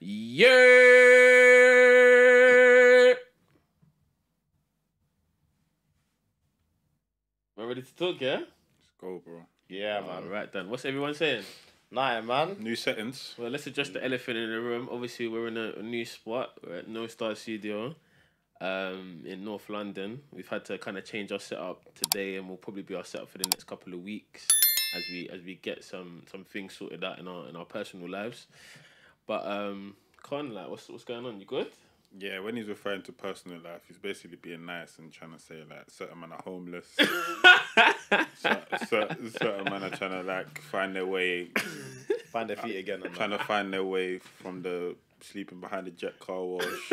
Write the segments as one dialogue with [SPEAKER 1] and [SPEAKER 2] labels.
[SPEAKER 1] Yeah. We're ready to talk, yeah?
[SPEAKER 2] Let's go, bro.
[SPEAKER 3] Yeah, man.
[SPEAKER 1] right then. What's everyone saying?
[SPEAKER 3] Nah, man.
[SPEAKER 2] New settings.
[SPEAKER 1] Well, let's address the elephant in the room. Obviously, we're in a, a new spot. We're at No Star Studio um, in North London. We've had to kind of change our setup today, and we'll probably be our setup for the next couple of weeks as we as we get some some things sorted out in our in our personal lives. But um, Con, like, what's what's going on? You good?
[SPEAKER 2] Yeah, when he's referring to personal life, he's basically being nice and trying to say like certain men are homeless. certain, certain, certain men are trying to like find their way,
[SPEAKER 3] Find their feet again. And
[SPEAKER 2] trying
[SPEAKER 3] that.
[SPEAKER 2] to find their way from the sleeping behind the jet car wash.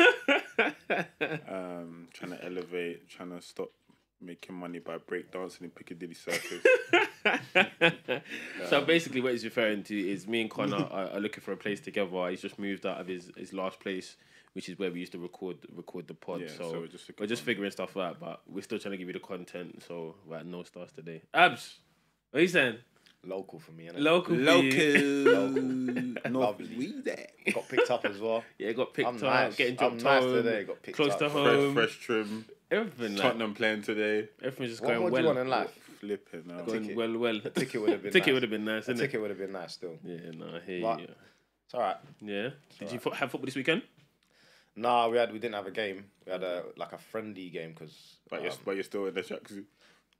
[SPEAKER 2] um, trying to elevate, trying to stop making money by breakdancing in Piccadilly Circus.
[SPEAKER 1] So um, basically, what he's referring to is me and Connor are, are looking for a place together. He's just moved out of his, his last place, which is where we used to record record the pod.
[SPEAKER 2] Yeah,
[SPEAKER 1] so,
[SPEAKER 2] so we're just
[SPEAKER 1] we're just figuring stuff out, but we're still trying to give you the content. So we're at no stars today. Abs, what are you saying?
[SPEAKER 3] Local for me, innit?
[SPEAKER 1] Local, for you.
[SPEAKER 3] Lovely. Got picked up as well.
[SPEAKER 1] Yeah, got picked
[SPEAKER 3] I'm
[SPEAKER 1] up,
[SPEAKER 3] nice.
[SPEAKER 1] getting
[SPEAKER 3] I'm
[SPEAKER 1] dropped
[SPEAKER 3] nice
[SPEAKER 1] home,
[SPEAKER 3] today. Got picked
[SPEAKER 1] close
[SPEAKER 3] up.
[SPEAKER 1] to
[SPEAKER 2] fresh,
[SPEAKER 1] home,
[SPEAKER 2] fresh trim.
[SPEAKER 1] Everything like
[SPEAKER 2] Tottenham playing today.
[SPEAKER 1] everything's just
[SPEAKER 3] What
[SPEAKER 1] going
[SPEAKER 3] more do
[SPEAKER 1] well.
[SPEAKER 3] you want in life?
[SPEAKER 2] Flipping. now.
[SPEAKER 1] Going
[SPEAKER 3] Ticket.
[SPEAKER 1] well, well.
[SPEAKER 3] ticket would have been
[SPEAKER 1] Ticket
[SPEAKER 3] nice.
[SPEAKER 1] would have been nice,
[SPEAKER 3] A
[SPEAKER 1] innit?
[SPEAKER 3] ticket would have been nice still.
[SPEAKER 1] Yeah, no, I hear
[SPEAKER 3] But-
[SPEAKER 1] you.
[SPEAKER 3] It's alright.
[SPEAKER 1] Yeah. Did you fo- have football this weekend?
[SPEAKER 3] Nah, we had we didn't have a game. We had a like a friendly game because
[SPEAKER 2] But you're, um, but you're still in the tracksuit.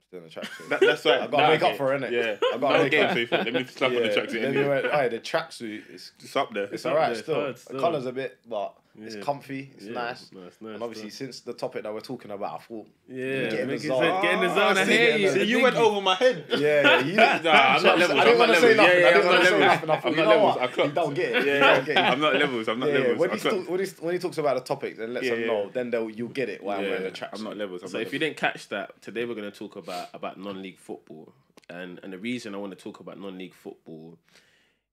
[SPEAKER 3] still in the tracksuit.
[SPEAKER 2] That, that's right.
[SPEAKER 3] I gotta make up for it, innit?
[SPEAKER 2] Yeah,
[SPEAKER 3] I gotta
[SPEAKER 2] no
[SPEAKER 3] make
[SPEAKER 2] game.
[SPEAKER 3] up.
[SPEAKER 2] So you thought, let me slap on the tracksuit.
[SPEAKER 3] Then we
[SPEAKER 2] anyway.
[SPEAKER 3] went, oh, the tracksuit is
[SPEAKER 2] It's up there.
[SPEAKER 3] it's
[SPEAKER 1] up
[SPEAKER 3] alright
[SPEAKER 1] there,
[SPEAKER 3] still.
[SPEAKER 1] hard
[SPEAKER 3] The colour's a bit, but it's comfy. It's
[SPEAKER 1] Yeah,
[SPEAKER 3] nice.
[SPEAKER 1] nice, nice,
[SPEAKER 3] And obviously,
[SPEAKER 1] nice.
[SPEAKER 3] since the topic that we're talking about, I thought,
[SPEAKER 1] Yeah,
[SPEAKER 3] Get in the zone.
[SPEAKER 1] Get in the
[SPEAKER 3] Ah,
[SPEAKER 1] zone. I
[SPEAKER 3] see,
[SPEAKER 1] hear you.
[SPEAKER 2] So you went over my head.
[SPEAKER 3] yeah, yeah, you,
[SPEAKER 2] Nah, I'm not levels.
[SPEAKER 3] I didn't want to say nothing.
[SPEAKER 2] Yeah, yeah,
[SPEAKER 3] I didn't
[SPEAKER 2] I'm
[SPEAKER 3] want to
[SPEAKER 2] not
[SPEAKER 3] say
[SPEAKER 2] levels.
[SPEAKER 3] nothing. I thought,
[SPEAKER 2] I'm
[SPEAKER 3] you
[SPEAKER 2] not levels. I
[SPEAKER 3] what? You
[SPEAKER 2] clocked.
[SPEAKER 3] don't get it.
[SPEAKER 2] Yeah,
[SPEAKER 3] don't get it.
[SPEAKER 2] I'm not levels. I'm not
[SPEAKER 3] Yeah, yeah.
[SPEAKER 2] levels.
[SPEAKER 3] When, he talk, when, he, when he talks about the topic, then lets
[SPEAKER 2] Yeah,
[SPEAKER 3] them know. Then they'll you'll get it why I'm wearing the track.
[SPEAKER 2] I'm not levels.
[SPEAKER 1] So if you didn't catch that, today we're going to talk about about non-league football, and and the reason I want to talk about non-league football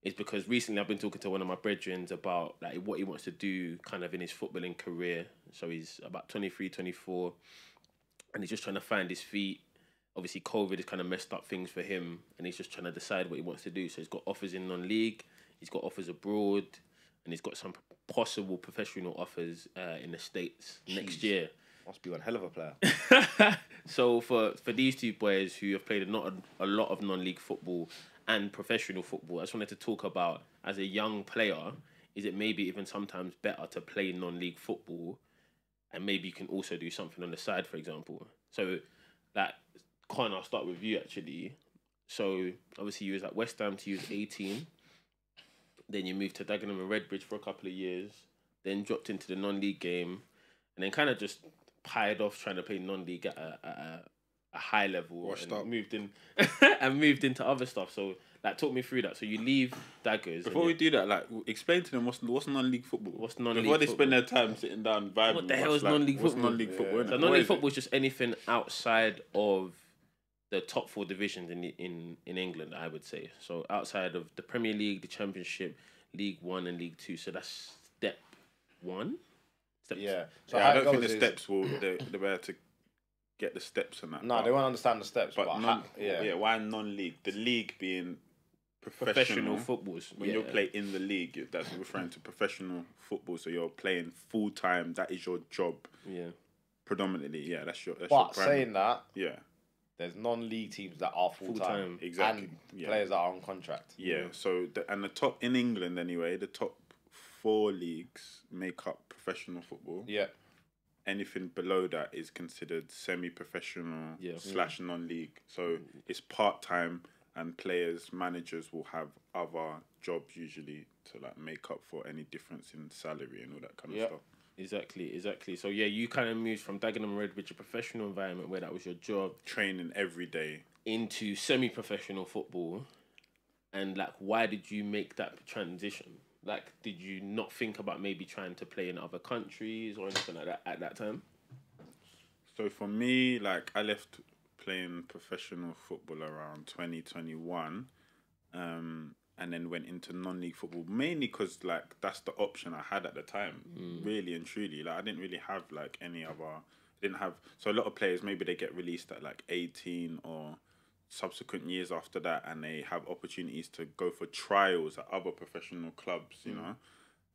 [SPEAKER 1] is because recently I've been talking to one of my brethren about like what he wants to do kind of in his footballing career. So he's about 23, 24, and he's just trying to find his feet. Obviously, COVID has kind of messed up things for him, and he's just trying to decide what he wants to do. So he's got offers in non-league, he's got offers abroad, and he's got some possible professional offers uh, in the states next year.
[SPEAKER 3] Must be one hell of a player.
[SPEAKER 1] so for for these two boys who have played a, not a, a lot of non-league football and professional football, I just wanted to talk about as a young player, is it maybe even sometimes better to play non-league football, and maybe you can also do something on the side, for example. So, like, Con, I'll start with you actually. So obviously you was at West Ham to use eighteen. Then you moved to Dagenham and Redbridge for a couple of years. Then dropped into the non-league game, and then kind of just pied off trying to play non-league at a, at a, a high level
[SPEAKER 2] Washed
[SPEAKER 1] and
[SPEAKER 2] up.
[SPEAKER 1] moved in and moved into other stuff. So like talk me through that. So you leave Daggers.
[SPEAKER 2] Before we do that, like, explain to them what's what's non-league football.
[SPEAKER 1] What's non-league
[SPEAKER 2] Before they spend their time sitting down vibing.
[SPEAKER 1] What the hell is
[SPEAKER 2] like,
[SPEAKER 1] non-league
[SPEAKER 2] what's
[SPEAKER 1] football?
[SPEAKER 2] non-league football?
[SPEAKER 3] Yeah.
[SPEAKER 1] so non-league
[SPEAKER 2] is
[SPEAKER 1] football is just anything outside of the top four divisions in in in England, I would say. So outside of the Premier League, the Championship, League One, and League Two. So that's step one. Step
[SPEAKER 3] Yeah. So
[SPEAKER 2] Yeah, I don't think the
[SPEAKER 3] is-
[SPEAKER 2] steps will they they're better to get the steps and that.
[SPEAKER 3] No,
[SPEAKER 2] but-
[SPEAKER 3] they won't understand the steps. But,
[SPEAKER 2] But
[SPEAKER 3] ha- yeah.
[SPEAKER 2] yeah. why non-league? The league being professional.
[SPEAKER 1] professional footballs.
[SPEAKER 2] When
[SPEAKER 1] yeah.
[SPEAKER 2] you play in the league, that's referring to professional football. So you're playing full time. That is your job
[SPEAKER 1] yeah.
[SPEAKER 2] predominantly. Yeah, that's your. That's
[SPEAKER 3] But
[SPEAKER 2] your
[SPEAKER 3] saying that,
[SPEAKER 2] yeah,
[SPEAKER 3] there's non-league teams that are full time
[SPEAKER 2] exactly.
[SPEAKER 3] and
[SPEAKER 2] yeah.
[SPEAKER 3] players that are on contract.
[SPEAKER 2] Yeah. So the, and the top in England anyway, the top four leagues make up professional football.
[SPEAKER 3] Yeah.
[SPEAKER 2] Anything below that is considered semi-professional
[SPEAKER 1] Yeah. Mm.
[SPEAKER 2] slash non-league. So mm. it's part time, and players, managers will have other jobs usually to like make up for any difference in salary and all that kind of
[SPEAKER 3] Yep.
[SPEAKER 2] stuff.
[SPEAKER 1] Exactly, exactly. So yeah, you kind of moved from Dagenham Redbridge, a professional environment where that was your job,
[SPEAKER 2] Training every day.
[SPEAKER 1] into semi-professional football, and like, why did you make that transition? Like, did you not think about maybe trying to play in other countries or anything like that at that time?
[SPEAKER 2] So for me, like I left playing professional football around twenty twenty one, um, and then went into non league football mainly because like that's the option I had at the time. Really and truly, like I didn't really have like any other. Didn't have so a lot of players maybe they get released at like eighteen or subsequent years after that, and they have opportunities to go for trials at other professional clubs. You know.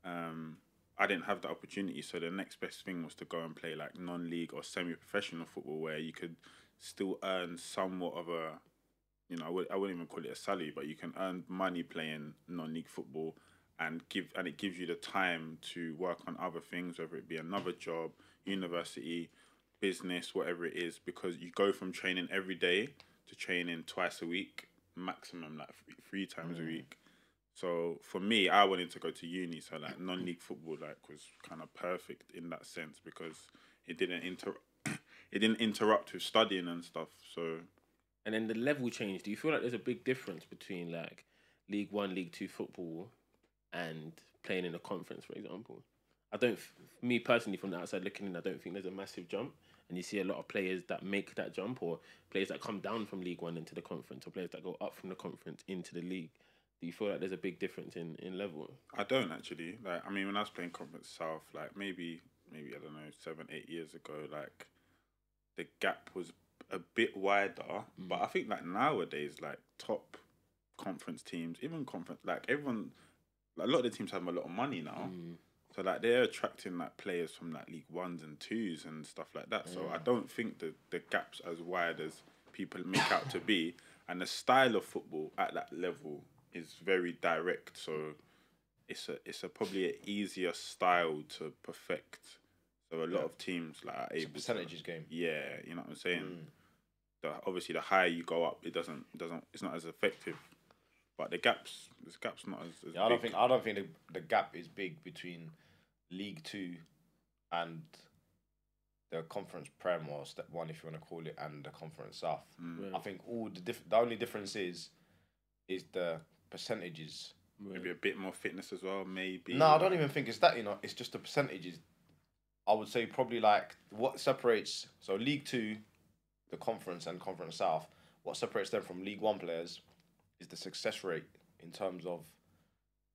[SPEAKER 2] Um, I didn't have the opportunity, so the next best thing was to go and play like non-league or semi-professional football, where you could still earn somewhat of a, you know, I would I wouldn't even call it a salary, but you can earn money playing non-league football, and give and it gives you the time to work on other things, whether it be another job, university, business, whatever it is, because you go from training every day to training twice a week, maximum like three, three times a mm. week. So for me, I wanted to go to uni, so like non-league football like was kind of perfect in that sense because it didn't inter it didn't interrupt with studying and stuff. So
[SPEAKER 1] And then the level change. Do you feel like there's a big difference between like League One, League Two football, and playing in a conference, for example? I don't. Me personally, from the outside looking in, I don't think there's a massive jump. And you see a lot of players that make that jump, or players that come down from League One into the conference, or players that go up from the conference into the league. Do you feel like there's a big difference in, in level?
[SPEAKER 2] I don't actually like. I mean, when I was playing Conference South, like maybe maybe I don't know seven eight years ago, like the gap was a bit wider. Mm. But I think like nowadays, like top conference teams, even conference, like everyone, like, a lot of the teams have a lot of money now. Mm. So like they're attracting like players from like League Ones and Twos and stuff like that. So I don't think the the gaps as wide as people make out to be. And the style of football at that level is very direct. So it's a it's a probably an easier style to perfect. So a lot of teams like are
[SPEAKER 3] It's a
[SPEAKER 2] able
[SPEAKER 3] percentages
[SPEAKER 2] to,
[SPEAKER 3] game.
[SPEAKER 2] Yeah, you know what I'm saying.
[SPEAKER 3] Mm.
[SPEAKER 2] The, obviously, the higher you go up, it doesn't it doesn't it's not as effective. But the gaps, this gap's not as, as
[SPEAKER 3] Yeah, I don't
[SPEAKER 2] big.
[SPEAKER 3] think I don't think the, the gap is big between League Two and the Conference Prem or Step One, if you want to call it, and the Conference South.
[SPEAKER 2] Mm.
[SPEAKER 3] I think all the diff- the only difference is is the percentages.
[SPEAKER 2] maybe a bit more fitness as well. Maybe.
[SPEAKER 3] No, I don't even think it's that. You know, it's just the percentages. I would say probably like what separates so League Two, the Conference and Conference South. What separates them from League One players is the success rate in terms of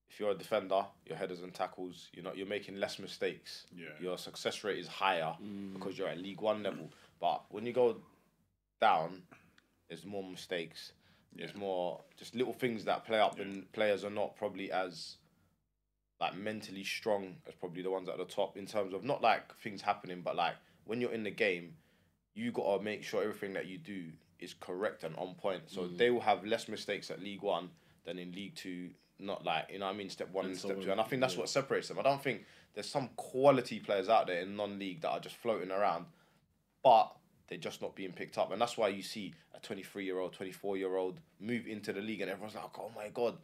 [SPEAKER 3] if you're a defender, your headers and tackles, you're not you're making less mistakes.
[SPEAKER 2] Yeah.
[SPEAKER 3] Your success rate is higher mm. because you're at League One level. But when you go down, there's more mistakes. There's more just little things that play up, and players are not probably as like mentally strong as probably the ones at the top in terms of not like things happening, but like when you're in the game, you gotta make sure everything that you do is correct and on point. So mm. they will have less mistakes at League One than in League Two. Not like you know what I mean step one and,
[SPEAKER 1] And
[SPEAKER 3] step two, and I think that's what separates them. I don't think there's some quality players out there in non-league that are just floating around, but they're just not being picked up, and that's why you see a 23 year old, 24 year old move into the league, and everyone's like, oh my god,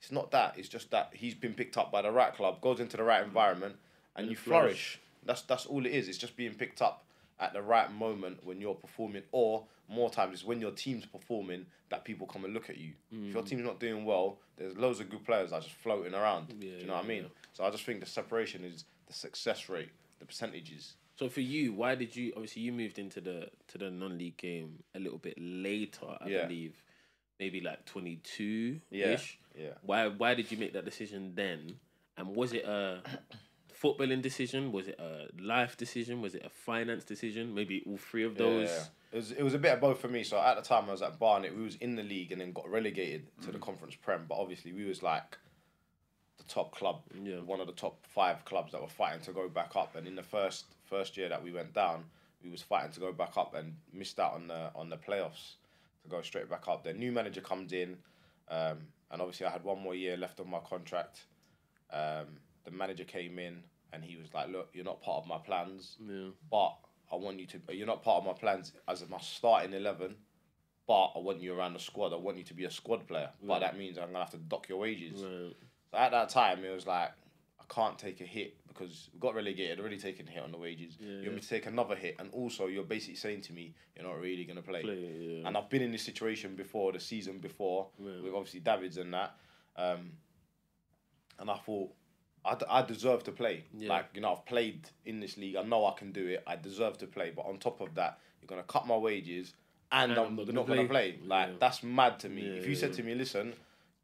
[SPEAKER 3] it's not that. It's just that he's been picked up by the right club, goes into the right environment, and you flourish. That's that's all it is. It's just being picked up at the right moment when you're performing, or more times it's when your team's performing that people come and look at you. If your mm. team's not doing well, there's loads of good players that are just floating around. Do you know what I
[SPEAKER 1] yeah,
[SPEAKER 3] mean? So I just think the separation is the success rate, the percentages.
[SPEAKER 1] So for you, why did you obviously you moved into the to the non league game a little bit later, I
[SPEAKER 3] Yeah.
[SPEAKER 1] believe, maybe like twenty two
[SPEAKER 3] Yeah,
[SPEAKER 1] ish.
[SPEAKER 3] yeah.
[SPEAKER 1] Why why did you make that decision then? And was it a footballing decision? Was it a life decision? Was it a finance decision? Maybe all three of those.
[SPEAKER 3] Yeah. It was it was a bit of both for me. So at the time I was at Barnet, we was in the league and then got relegated to
[SPEAKER 1] Mm.
[SPEAKER 3] the Conference Prem. But obviously we was like the top club,
[SPEAKER 1] Yeah.
[SPEAKER 3] one of the top five clubs that were fighting to go back up. And in the first first year that we went down, we was fighting to go back up and missed out on the on the playoffs to go straight back up. The new manager comes in, um, and obviously I had one more year left on my contract. Um, the manager came in and he was like, "Look, you're not part of my plans."
[SPEAKER 1] Yeah.
[SPEAKER 3] but I want you to. You're not part of my plans as of my starting eleven, but I want you around the squad. I want you to be a squad player, but that means I'm gonna have to dock your wages.
[SPEAKER 1] Right.
[SPEAKER 3] So at that time, it was like I can't take a hit because we got relegated. Already taken a hit on the wages. you want me to take another hit, and also you're basically saying to me you're not really gonna play.
[SPEAKER 1] Play, yeah.
[SPEAKER 3] And I've been in this situation before, the season before, with obviously Davids and that. Um, and I thought, I, d- I deserve to play.
[SPEAKER 1] Yeah.
[SPEAKER 3] Like, you know, I've played in this league. I know I can do it. I deserve to play. But on top of that, you're going to cut my wages and,
[SPEAKER 1] And
[SPEAKER 3] I'm,
[SPEAKER 1] I'm not
[SPEAKER 3] not,
[SPEAKER 1] gonna play.
[SPEAKER 3] Like,
[SPEAKER 1] Yeah.
[SPEAKER 3] that's mad to me.
[SPEAKER 1] Yeah,
[SPEAKER 3] if you said to me, listen,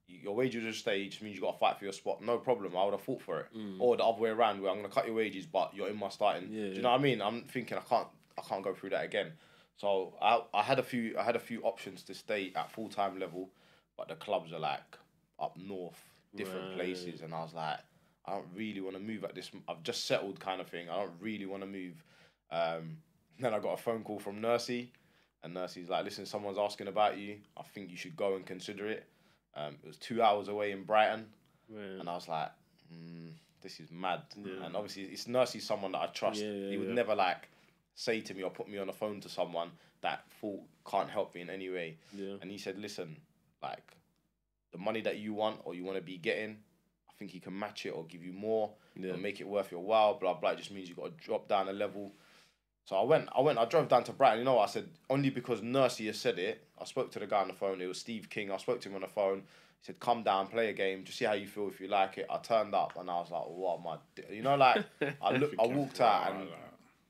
[SPEAKER 3] your wages it just means you got to fight for your spot. No problem. I would have fought for it.
[SPEAKER 1] Mm.
[SPEAKER 3] Or the other way around, where I'm going to cut your wages, but you're in my starting.
[SPEAKER 1] Yeah,
[SPEAKER 3] do you know what I mean? I'm thinking I can't, I can't go through that again. So I, I had a few, I had a few options to stay at full time level, but the clubs are like up north, different
[SPEAKER 1] Right.
[SPEAKER 3] places, and I was like, I don't really want to move at this. I've just settled, kind of thing. I don't really want to move. Um, then I got a phone call from Nursey, and Nursey's like, "Listen, someone's asking about you. I think you should go and consider it." Um, it was two hours away in Brighton,
[SPEAKER 1] Man.
[SPEAKER 3] and I was like, mm, "This is mad."
[SPEAKER 1] Yeah.
[SPEAKER 3] And obviously, it's Nursey, someone that I trust.
[SPEAKER 1] Yeah, yeah,
[SPEAKER 3] he would
[SPEAKER 1] yeah.
[SPEAKER 3] never like say to me or put me on the phone to someone that thought can't help me in any way.
[SPEAKER 1] Yeah.
[SPEAKER 3] And he said, "Listen, like the money that you want or you want to be getting, think he can match it or give you more
[SPEAKER 1] Yeah.
[SPEAKER 3] or make it worth your while. Blah blah. It just means you got to drop down a level." So I went, I went, I drove down to Brighton. You know what I said? Only because Nursey has said it. I spoke to the guy on the phone. It was Steve King. I spoke to him on the phone. He said, "Come down, play a game, just see how you feel. If you like it." I turned up and I was like, "What am I?" do-" You know, like I look, I walked out and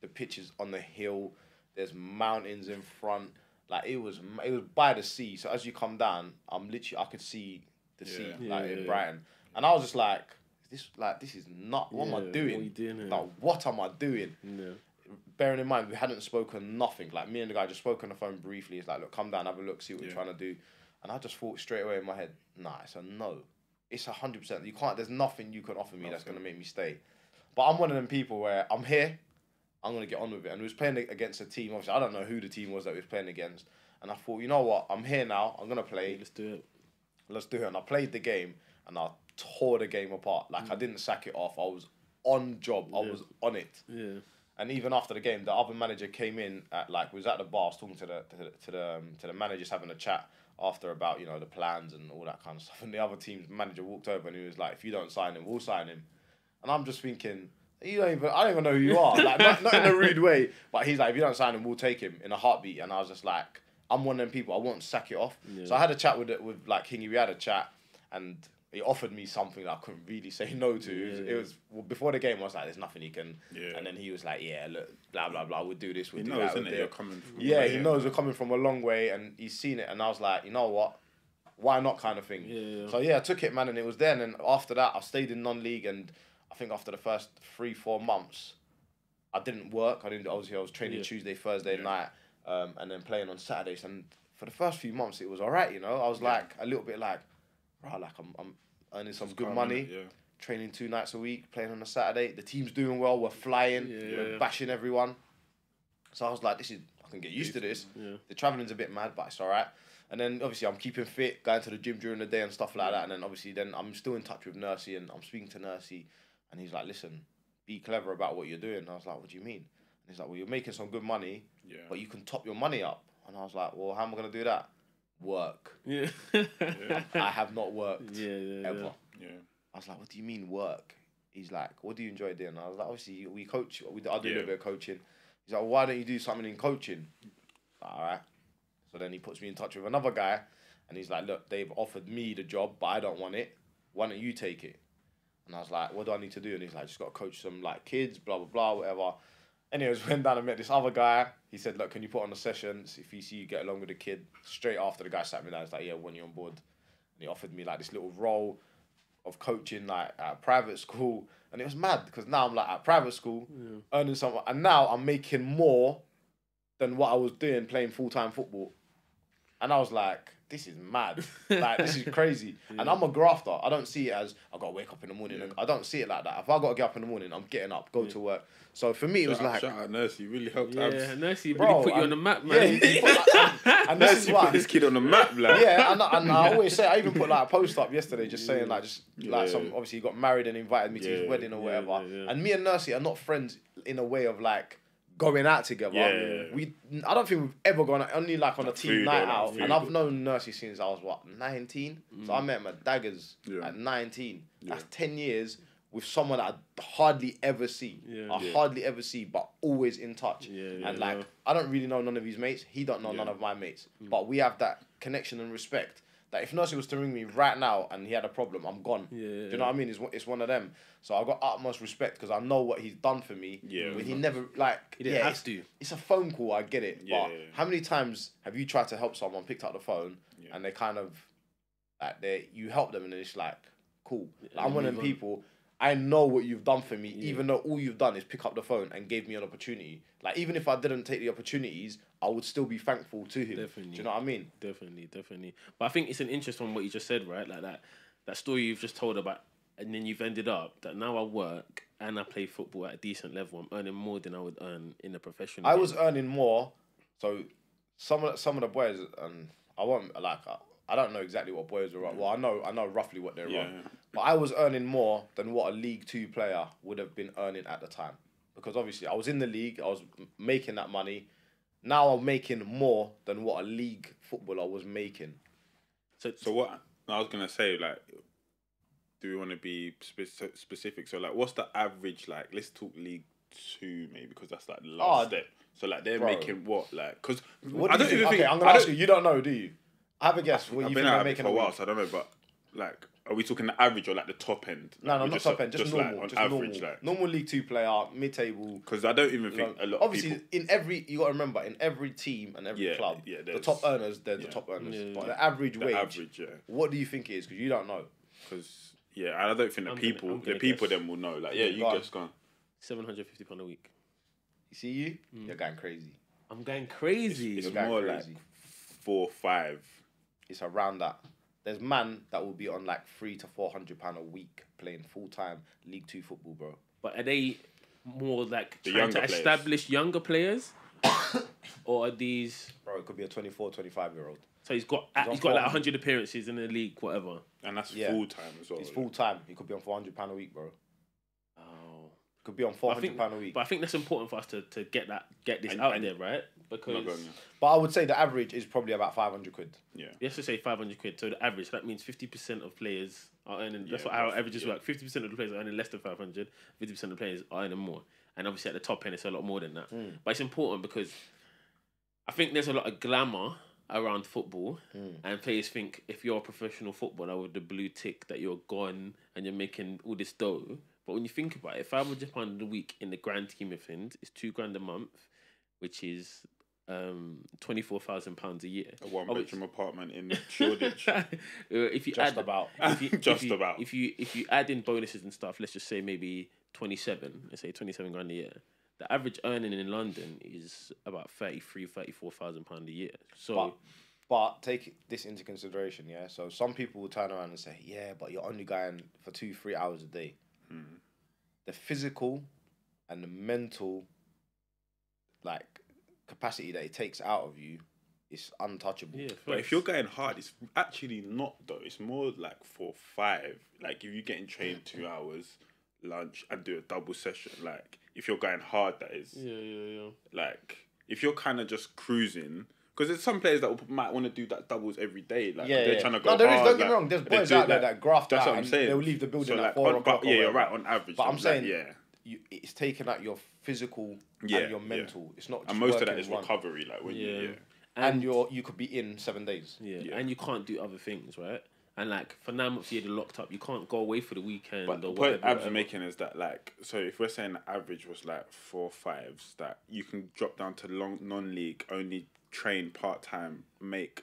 [SPEAKER 3] the pitch is on the hill. There's mountains in front. Like it was, it was by the sea. So as you come down, I'm literally, I could see the sea
[SPEAKER 1] Yeah,
[SPEAKER 3] like
[SPEAKER 1] yeah,
[SPEAKER 3] in
[SPEAKER 1] yeah.
[SPEAKER 3] And I was just like, this, like this is not. What am
[SPEAKER 1] Yeah,
[SPEAKER 3] I
[SPEAKER 1] what
[SPEAKER 3] doing?
[SPEAKER 1] you doing?
[SPEAKER 3] Like what am I doing?
[SPEAKER 1] Yeah.
[SPEAKER 3] Bearing in mind we hadn't spoken nothing. Like me and the guy just spoke on the phone briefly. It's like, look, come down, have a look, see what
[SPEAKER 2] Yeah.
[SPEAKER 3] we're trying to do. And I just thought straight away in my head, nah, it's a no. It's a hundred percent. You can't. There's nothing you can offer me that's gonna make me stay. But I'm one of them people where I'm here. I'm gonna get on with it. And we was playing against a team. Obviously, I don't know who the team was that we was playing against. And I thought, you know what? I'm here now. I'm gonna play.
[SPEAKER 1] Let's do it.
[SPEAKER 3] Let's do it. And I played the game, and I tore the game apart. Like I didn't sack it off. I was on job. I
[SPEAKER 1] Yeah.
[SPEAKER 3] was on it.
[SPEAKER 1] Yeah.
[SPEAKER 3] And even after the game, the other manager came in at like was at the bar, talking to the to the to the, um, to the managers having a chat after about you know the plans and all that kind of stuff. And the other team's manager walked over and he was like, "If you don't sign him, we'll sign him." And I'm just thinking, you don't even I don't even know who you are, like not, not in a rude way, but he's like, "If you don't sign him, we'll take him in a heartbeat." And I was just like, I'm one of them people. I won't sack it off. So I had a chat with it with like Kingy. We had a chat, and he offered me something that I couldn't really say no to. It was,
[SPEAKER 1] Yeah.
[SPEAKER 3] it was well, before the game. I was like, "There's nothing he can."
[SPEAKER 2] Yeah.
[SPEAKER 3] And then he was like, "Yeah, look, blah blah blah. We'll do this. We'll
[SPEAKER 2] He
[SPEAKER 3] do
[SPEAKER 2] knows,
[SPEAKER 3] that. We'll do?
[SPEAKER 2] You're
[SPEAKER 3] it."
[SPEAKER 2] coming from
[SPEAKER 3] Yeah, he knows we're coming from a long way, and he's seen it. And I was like, you know what? Why not, kind of thing.
[SPEAKER 1] Yeah, yeah.
[SPEAKER 3] So yeah, I took it, man, and it was then. And after that, I stayed in non-league, and I think after the first three, four months, I didn't work. I didn't. Obviously, I was training
[SPEAKER 1] Yeah.
[SPEAKER 3] Tuesday, Thursday
[SPEAKER 2] Yeah.
[SPEAKER 3] night, um, and then playing on Saturdays. And for the first few months, it was all right. You know, I was like a little bit like, right, like I'm, I'm earning some good money?
[SPEAKER 2] Yeah.
[SPEAKER 3] training two nights a week, playing on a Saturday. The team's doing well. We're flying.
[SPEAKER 1] Yeah.
[SPEAKER 3] We're bashing everyone. So I was like, this is I can get used to this.
[SPEAKER 1] Yeah.
[SPEAKER 3] The traveling's a bit mad, but it's all right. And then obviously I'm keeping fit, going to the gym during the day and stuff like that. And then obviously then I'm still in touch with Nursey and I'm speaking to Nursey, and he's like, listen, be clever about what you're doing. And I was like, what do you mean? And he's like, well, you're making some good money,
[SPEAKER 2] Yeah.
[SPEAKER 3] but you can top your money up. And I was like, well, how am I gonna do that? Work.
[SPEAKER 1] Yeah.
[SPEAKER 2] Yeah.
[SPEAKER 3] I have not worked
[SPEAKER 1] Yeah, yeah,
[SPEAKER 3] ever.
[SPEAKER 1] yeah.
[SPEAKER 2] Yeah.
[SPEAKER 3] I was like, what do you mean work? He's like, what do you enjoy doing? I was like, obviously, we coach, we, I do a little bit of coaching. He's like, why don't you do something in coaching? All right. So then he puts me in touch with another guy, and he's like, look, they've offered me the job, but I don't want it. Why don't you take it? And I was like, what do I need to do? And he's like, just got to coach some like kids, blah blah blah, whatever. Anyways, went down and met this other guy. He said, look, can you put on a session? See if you see you get along with the kid. Straight after the guy sat me down, he's like, yeah, when you're on board. And he offered me like this little role of coaching like at private school, and it was mad because now I'm like at private school, earning something, and now I'm making more than what I was doing playing full time football, and I was like, this is mad, like this is crazy, and I'm a grafter. I don't see it as I gotta wake up in the morning. and I don't see it like that. If I gotta get up in the morning, I'm getting up, go to work. So for me, it was
[SPEAKER 2] Shout out-
[SPEAKER 3] like.
[SPEAKER 2] shout out Nurse, you really helped
[SPEAKER 1] Yeah,
[SPEAKER 2] Abs.
[SPEAKER 1] Nursey really put you on the map,
[SPEAKER 3] Yeah,
[SPEAKER 1] man.
[SPEAKER 3] he put- and, and this
[SPEAKER 2] Nurse, you put this kid on the map, like.
[SPEAKER 3] yeah, and, I- and I always say I even put like a post up yesterday, just saying like just like
[SPEAKER 2] Yeah.
[SPEAKER 3] some obviously he got married and invited me to his wedding or
[SPEAKER 1] yeah,
[SPEAKER 3] whatever.
[SPEAKER 1] yeah, yeah.
[SPEAKER 3] And me and Nursey are not friends in a way of like going out together.
[SPEAKER 2] Yeah.
[SPEAKER 3] We I don't think we've ever gone out, only like on a team
[SPEAKER 2] food
[SPEAKER 3] night out.
[SPEAKER 2] food.
[SPEAKER 3] And I've known Nursey since I was what nineteen. So I met my Daggers at nineteen. That's ten years with someone I hardly ever see. I hardly ever see, but always in touch. And like. I don't really know none of his mates. He don't know none of my mates.
[SPEAKER 1] Mm.
[SPEAKER 3] But we have that connection and respect. That if Nursey was to ring me right now and he had a problem, I'm gone.
[SPEAKER 1] Yeah,
[SPEAKER 3] Do you know what I mean? It's one- it's one of them. So I got utmost respect because I know what he's done for me.
[SPEAKER 2] Yeah.
[SPEAKER 3] But he never like.
[SPEAKER 1] He didn't
[SPEAKER 3] yeah,
[SPEAKER 1] have
[SPEAKER 3] it's,
[SPEAKER 1] to.
[SPEAKER 3] It's a phone call. I get it.
[SPEAKER 2] Yeah,
[SPEAKER 3] But
[SPEAKER 2] yeah,
[SPEAKER 3] how many times have you tried to help someone, picked up the phone, and they kind of like they you help them and it's like cool. Like, I'm one of them people. I know what you've done for me, even though all you've done is pick up the phone and gave me an opportunity. Like even if I didn't take the opportunities, I would still be thankful to him.
[SPEAKER 1] Definitely.
[SPEAKER 3] Do you know what I mean?
[SPEAKER 1] Definitely, definitely. But I think it's an interest on what you just said, right? Like that that story you've just told about and then you've ended up that now I work and I play football at a decent level. I'm earning more than I would earn in a professional.
[SPEAKER 3] I
[SPEAKER 1] game.
[SPEAKER 3] was earning more, so some of the, some of the boys, and I won't like I, I don't know exactly what boys were. on. Well, I know I know roughly what they're
[SPEAKER 2] Yeah,
[SPEAKER 3] on, but I was earning more than what a League Two player would have been earning at the time, because obviously I was in the league, I was making that money. Now I'm making more than what a league footballer was making.
[SPEAKER 1] so,
[SPEAKER 2] So what I was gonna say, like, do we want to be spec- specific? So like, what's the average? Like, let's talk League Two maybe because that's like the last
[SPEAKER 3] Oh,
[SPEAKER 2] step. So like, they're
[SPEAKER 3] bro.
[SPEAKER 2] making what? Like, because I
[SPEAKER 3] do
[SPEAKER 2] don't
[SPEAKER 3] you
[SPEAKER 2] even
[SPEAKER 3] think?
[SPEAKER 2] think.
[SPEAKER 3] Okay, I'm gonna
[SPEAKER 2] I
[SPEAKER 3] ask you. You don't know, do you? I have a guess. What
[SPEAKER 2] I've
[SPEAKER 3] you
[SPEAKER 2] been
[SPEAKER 3] think
[SPEAKER 2] out
[SPEAKER 3] they're making
[SPEAKER 2] for a while, so I don't know. But like, are we talking the average or like the top end?
[SPEAKER 3] No, no, not
[SPEAKER 2] just,
[SPEAKER 3] top end, just, normal,
[SPEAKER 2] like, on
[SPEAKER 3] just
[SPEAKER 2] average,
[SPEAKER 3] normal,
[SPEAKER 2] like.
[SPEAKER 3] normal League Two player, mid table.
[SPEAKER 2] Because I don't even think a lot of
[SPEAKER 3] obviously
[SPEAKER 2] people.
[SPEAKER 3] in every you got to remember in every team and every
[SPEAKER 2] Yeah,
[SPEAKER 3] club
[SPEAKER 2] yeah,
[SPEAKER 3] the top earners they're the top earners
[SPEAKER 1] Yeah,
[SPEAKER 3] but the average
[SPEAKER 2] The
[SPEAKER 3] wage
[SPEAKER 2] average, yeah.
[SPEAKER 3] what do you think it is because you don't know
[SPEAKER 2] Because yeah, I don't think the
[SPEAKER 1] I'm gonna-
[SPEAKER 2] people,
[SPEAKER 1] I'm
[SPEAKER 2] the
[SPEAKER 1] gonna
[SPEAKER 2] people,
[SPEAKER 1] guess.
[SPEAKER 2] then will know. Like, yeah, you
[SPEAKER 3] Go on.
[SPEAKER 2] just gone.
[SPEAKER 1] seven hundred fifty pound a week.
[SPEAKER 3] you see you
[SPEAKER 2] Mm.
[SPEAKER 3] you're going crazy
[SPEAKER 1] I'm going crazy.
[SPEAKER 2] It's
[SPEAKER 3] You're
[SPEAKER 2] more
[SPEAKER 3] crazy.
[SPEAKER 2] like four, five.
[SPEAKER 3] it's around that there's man that will be on like three to four hundred pound a week playing full time League Two football bro
[SPEAKER 1] But are they more like
[SPEAKER 2] The
[SPEAKER 1] trying to
[SPEAKER 2] younger players.
[SPEAKER 1] establish younger players, or are these?
[SPEAKER 3] bro it could be a 24 25 year old
[SPEAKER 1] So he's got
[SPEAKER 3] He's
[SPEAKER 1] he's got like
[SPEAKER 3] 400.
[SPEAKER 1] hundred appearances in the league, whatever.
[SPEAKER 2] And that's
[SPEAKER 3] Yeah.
[SPEAKER 2] full time as well.
[SPEAKER 3] it's full time he could be on 400 pound a week bro
[SPEAKER 1] Oh.
[SPEAKER 3] could be on
[SPEAKER 1] But I
[SPEAKER 3] 400
[SPEAKER 1] think,
[SPEAKER 3] pound a week
[SPEAKER 1] but I think that's important for us to, to get that get this
[SPEAKER 2] And-
[SPEAKER 1] out
[SPEAKER 2] and-
[SPEAKER 1] there, right? Because
[SPEAKER 2] Not going,
[SPEAKER 3] but I would say the average is probably about 500 quid
[SPEAKER 2] yeah.
[SPEAKER 1] let's just say five hundred quid. So the average that means fifty percent of players are earning. That's
[SPEAKER 2] Yeah,
[SPEAKER 1] what how
[SPEAKER 2] roughly,
[SPEAKER 1] averages
[SPEAKER 2] yeah.
[SPEAKER 1] work. Fifty percent of the players are earning less than 500. 50 percent of the players are earning more. And obviously at the top end, it's a lot more than that.
[SPEAKER 3] Hmm.
[SPEAKER 1] But it's important because I think there's a lot of glamour around football,
[SPEAKER 3] Hmm.
[SPEAKER 1] and players think if you're a professional footballer with the blue tick that you're gone and you're making all this dough. But when you think about it, five hundred pound a week in the grand scheme of things is two grand a month, which is um twenty four thousand pounds a year.
[SPEAKER 2] A one
[SPEAKER 1] Of which-
[SPEAKER 2] bedroom apartment in Shoreditch.
[SPEAKER 1] If you
[SPEAKER 3] Just
[SPEAKER 1] add,
[SPEAKER 3] about.
[SPEAKER 1] if you,
[SPEAKER 2] Just
[SPEAKER 1] if you,
[SPEAKER 2] about.
[SPEAKER 1] If you if you add in bonuses and stuff, let's just say maybe twenty seven. Let's say twenty seven grand a year. The average earning in London is about 33, 34,000 pound a year. So
[SPEAKER 3] But but take this into consideration, yeah. So some people will turn around and say, yeah, but you're only going for two, three hours a day. The physical and the mental, like capacity that it takes out of you, it's untouchable.
[SPEAKER 1] yeah,
[SPEAKER 2] But if you're going hard, it's actually not though. It's more like four, five. Like if you're getting trained two mm-hmm. hours, lunch, and do a double session. Like if you're going hard, that is.
[SPEAKER 1] yeah, yeah, yeah.
[SPEAKER 2] Like if you're kind of just cruising. Because there's some players that will- might want to do that doubles every day. Like
[SPEAKER 3] Yeah,
[SPEAKER 2] they're
[SPEAKER 3] yeah.
[SPEAKER 2] trying to go
[SPEAKER 3] No, there is-
[SPEAKER 2] hard,
[SPEAKER 3] don't get me
[SPEAKER 2] like,
[SPEAKER 3] wrong, there's boys out there that graft
[SPEAKER 2] That's
[SPEAKER 3] out
[SPEAKER 2] what I'm saying.
[SPEAKER 3] they'll leave the building at
[SPEAKER 2] like,
[SPEAKER 3] four
[SPEAKER 2] on-
[SPEAKER 3] o'clock
[SPEAKER 2] But yeah, you're right. On average,
[SPEAKER 3] But I'm
[SPEAKER 2] like,
[SPEAKER 3] saying,
[SPEAKER 2] yeah.
[SPEAKER 3] You, it's taking out your physical
[SPEAKER 2] Yeah,
[SPEAKER 3] and your
[SPEAKER 2] yeah.
[SPEAKER 3] mental. It's not. Just
[SPEAKER 2] and most of that
[SPEAKER 3] working
[SPEAKER 2] is
[SPEAKER 3] one.
[SPEAKER 2] recovery. Like when you
[SPEAKER 1] Yeah.
[SPEAKER 2] yeah.
[SPEAKER 3] And you're you could be in seven days.
[SPEAKER 1] Yeah.
[SPEAKER 2] Yeah.
[SPEAKER 1] and you can't do other things, right? And like for nine months, you're locked up. You can't go away for the weekend
[SPEAKER 2] But the
[SPEAKER 1] or
[SPEAKER 2] point
[SPEAKER 1] whatever.
[SPEAKER 2] Abs are
[SPEAKER 1] whatever.
[SPEAKER 2] making is that like so if we're saying the average was like four fives, that you can drop down to long non league, only train part time, make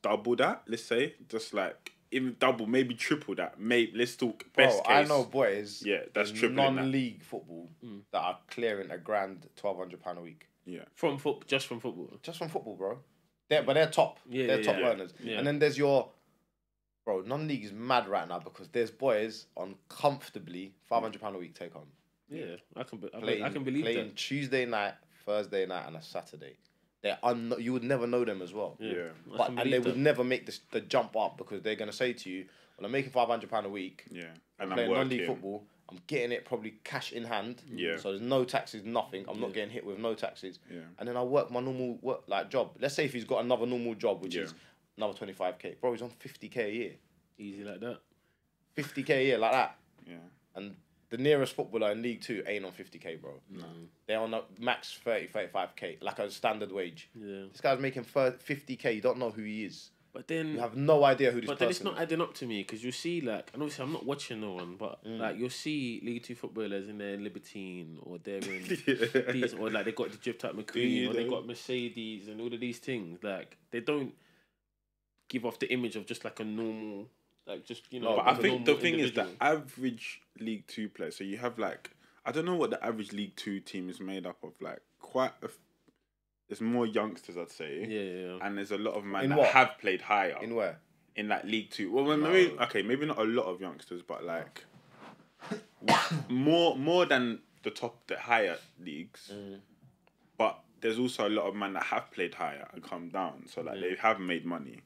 [SPEAKER 2] double that, let's say. Just like even double, maybe triple that. Maybe let's talk best
[SPEAKER 3] Bro,
[SPEAKER 2] case.
[SPEAKER 3] I know boys.
[SPEAKER 2] Yeah, that's
[SPEAKER 3] in
[SPEAKER 2] tripling that.
[SPEAKER 3] non-league football mm. that are clearing a grand twelve hundred pound a week
[SPEAKER 2] Yeah.
[SPEAKER 1] from foot just from football.
[SPEAKER 3] just from football, bro. They're but they're top.
[SPEAKER 1] Yeah,
[SPEAKER 3] they're
[SPEAKER 1] yeah,
[SPEAKER 3] top
[SPEAKER 1] yeah.
[SPEAKER 3] earners.
[SPEAKER 1] Yeah.
[SPEAKER 3] And then there's your bro. Non-league is mad right now because there's boys on comfortably five hundred pound a week take on
[SPEAKER 1] Yeah, I can. I, be-
[SPEAKER 3] playing.
[SPEAKER 1] I can believe
[SPEAKER 3] playing
[SPEAKER 1] that.
[SPEAKER 3] Tuesday night, Thursday night, and a Saturday. They're un- You would never know them as well.
[SPEAKER 1] Yeah,
[SPEAKER 2] Yeah.
[SPEAKER 3] But and they would never make this the jump up because they're gonna say to you, "Well, I'm making five hundred pound a week.
[SPEAKER 2] Yeah. And I'm
[SPEAKER 3] playing non-league football. I'm getting it probably cash in hand.
[SPEAKER 2] Yeah.
[SPEAKER 3] So there's no taxes, nothing. I'm not
[SPEAKER 1] Yeah.
[SPEAKER 3] getting hit with no taxes.
[SPEAKER 2] Yeah.
[SPEAKER 3] And then I work my normal work like job. Let's say if he's got another normal job, which
[SPEAKER 2] Yeah.
[SPEAKER 3] is another 25k. Bro, he's on 50k a year.
[SPEAKER 1] easy like that.
[SPEAKER 3] 50k a year like that.
[SPEAKER 2] Yeah.
[SPEAKER 3] And the nearest footballer in League Two ain't on 50k, bro.
[SPEAKER 1] No.
[SPEAKER 3] They're on a max 30, 35k, like a standard wage.
[SPEAKER 1] Yeah,
[SPEAKER 3] This guy's making 30, 50k. You don't know who he is.
[SPEAKER 1] but then
[SPEAKER 3] You have no idea who this
[SPEAKER 1] But then it's not
[SPEAKER 3] is.
[SPEAKER 1] adding up to me because you see, like, and obviously I'm not watching no one, but
[SPEAKER 3] Mm.
[SPEAKER 1] like you'll see League Two footballers in their Libertine or they're in
[SPEAKER 2] Yeah.
[SPEAKER 1] these, or like they got the dripped out McQueen or they got Mercedes and all of these things. Like they don't give off the image of just like a normal, like just you know.
[SPEAKER 3] No,
[SPEAKER 2] But
[SPEAKER 1] like
[SPEAKER 2] I
[SPEAKER 1] a
[SPEAKER 2] think the
[SPEAKER 1] normal
[SPEAKER 2] thing is the average League Two player. So you have like I don't know what the average League Two team is made up of. Like quite a. f- There's more youngsters, I'd say.
[SPEAKER 1] yeah, yeah, yeah.
[SPEAKER 2] And there's a lot of men
[SPEAKER 3] In
[SPEAKER 2] that
[SPEAKER 3] what?
[SPEAKER 2] have played higher
[SPEAKER 3] In where?
[SPEAKER 2] in,
[SPEAKER 3] where?
[SPEAKER 2] like League Two. Well, well, maybe okay, maybe not a lot of youngsters, but like more more than the top the higher leagues.
[SPEAKER 3] Mm.
[SPEAKER 2] But there's also a lot of men that have played higher and come down. So like they have made money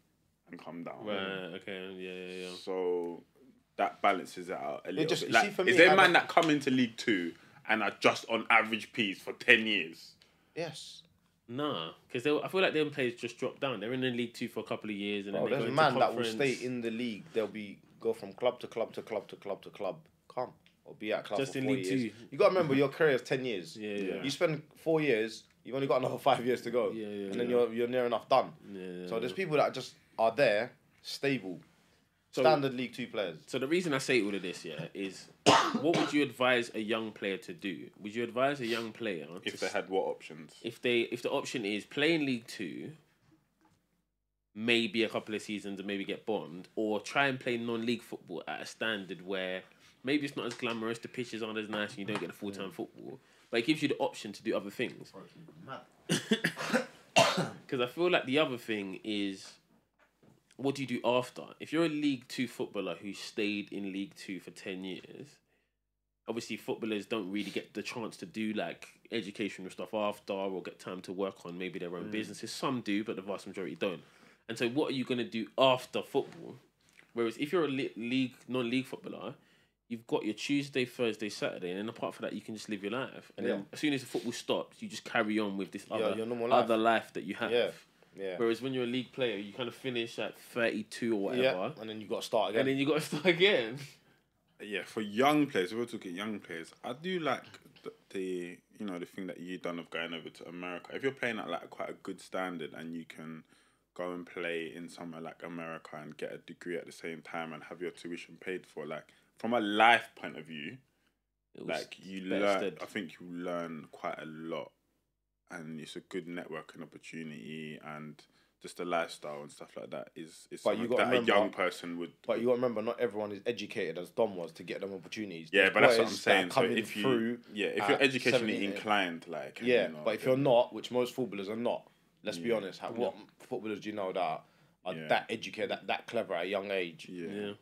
[SPEAKER 2] and come down.
[SPEAKER 1] Right. Okay. Yeah. Yeah. Yeah.
[SPEAKER 2] So that balances it out a little
[SPEAKER 3] just-
[SPEAKER 2] bit.
[SPEAKER 3] you see,
[SPEAKER 2] Like,
[SPEAKER 3] for
[SPEAKER 2] is there
[SPEAKER 3] I
[SPEAKER 2] man
[SPEAKER 3] don't-
[SPEAKER 2] that come into League Two and are just on average P's for ten years?
[SPEAKER 3] Yes.
[SPEAKER 1] Nah, because I feel like them players just drop down. They're in the league two for a couple of years, and
[SPEAKER 3] Bro,
[SPEAKER 1] then they
[SPEAKER 3] there's
[SPEAKER 1] go
[SPEAKER 3] a
[SPEAKER 1] into
[SPEAKER 3] man that will stay in the league. They'll be go from club to club to club to club to club. Come or be at club
[SPEAKER 1] Just
[SPEAKER 3] for
[SPEAKER 1] in
[SPEAKER 3] four
[SPEAKER 1] League
[SPEAKER 3] years.
[SPEAKER 1] Two.
[SPEAKER 3] You got to remember your career is ten years.
[SPEAKER 1] Yeah, yeah.
[SPEAKER 3] You spend four years. You've only got another five years to go.
[SPEAKER 1] Yeah, yeah,
[SPEAKER 3] and then
[SPEAKER 1] yeah.
[SPEAKER 3] you're you're near enough done.
[SPEAKER 1] Yeah,
[SPEAKER 3] So there's people that just are there, stable,
[SPEAKER 1] So-
[SPEAKER 3] standard League Two players.
[SPEAKER 1] So the reason I say all of this, yeah, is what would you advise a young player to do? Would you advise a young player
[SPEAKER 2] If
[SPEAKER 1] to
[SPEAKER 2] they had what options?
[SPEAKER 1] if they if the option is play in League Two, maybe a couple of seasons and maybe get bombed, or try and play non-league football at a standard where maybe it's not as glamorous, the pitches aren't as nice, and you don't get the full time football, but it gives you the option to do other things. Because I feel like the other thing is, what do you do after? If you're a League Two footballer who stayed in League Two for ten years, obviously footballers don't really get the chance to do like educational stuff after or get time to work on maybe their own mm. businesses. Some do, but the vast majority don't. And so, what are you going to do after football? Whereas if you're a league non-league footballer, you've got your Tuesday, Thursday, Saturday, and then apart from that, you can just live your life. And
[SPEAKER 3] Yeah.
[SPEAKER 1] then as soon as the football stops, you just carry on with this other
[SPEAKER 3] normal life.
[SPEAKER 1] other life that you have.
[SPEAKER 3] Yeah, yeah,
[SPEAKER 1] Whereas when you're a league player, you kind of finish at 32 or whatever,
[SPEAKER 3] yeah. And then you got to start again.
[SPEAKER 1] and then you got to start again.
[SPEAKER 2] Yeah, for young players, if we're talking young players, I do like the, the you know the thing that you done of going over to America. If you're playing at like quite a good standard and you can go and play in somewhere like America and get a degree at the same time and have your tuition paid for, like from a life point of view,
[SPEAKER 1] It was
[SPEAKER 2] like you learn.
[SPEAKER 1] stead.
[SPEAKER 2] I think you learn quite a lot, and it's a good networking opportunity and. Just the lifestyle and stuff like that is is
[SPEAKER 3] But you
[SPEAKER 2] something
[SPEAKER 3] gotta
[SPEAKER 2] that a young person would.
[SPEAKER 3] But you got to remember, not everyone is educated as Dom was to get them opportunities.
[SPEAKER 2] Yeah,
[SPEAKER 3] There's
[SPEAKER 2] but that's what I'm saying. So
[SPEAKER 3] coming
[SPEAKER 2] if you,
[SPEAKER 3] through
[SPEAKER 2] yeah, if you're educationally inclined, like
[SPEAKER 3] Yeah,
[SPEAKER 2] you know,
[SPEAKER 3] but if
[SPEAKER 2] then-
[SPEAKER 3] you're not, which most footballers are not, let's be honest. How, what footballers do you know that are
[SPEAKER 2] Yeah.
[SPEAKER 3] that educated, that, that clever at a young age?
[SPEAKER 2] yeah,
[SPEAKER 1] Yeah.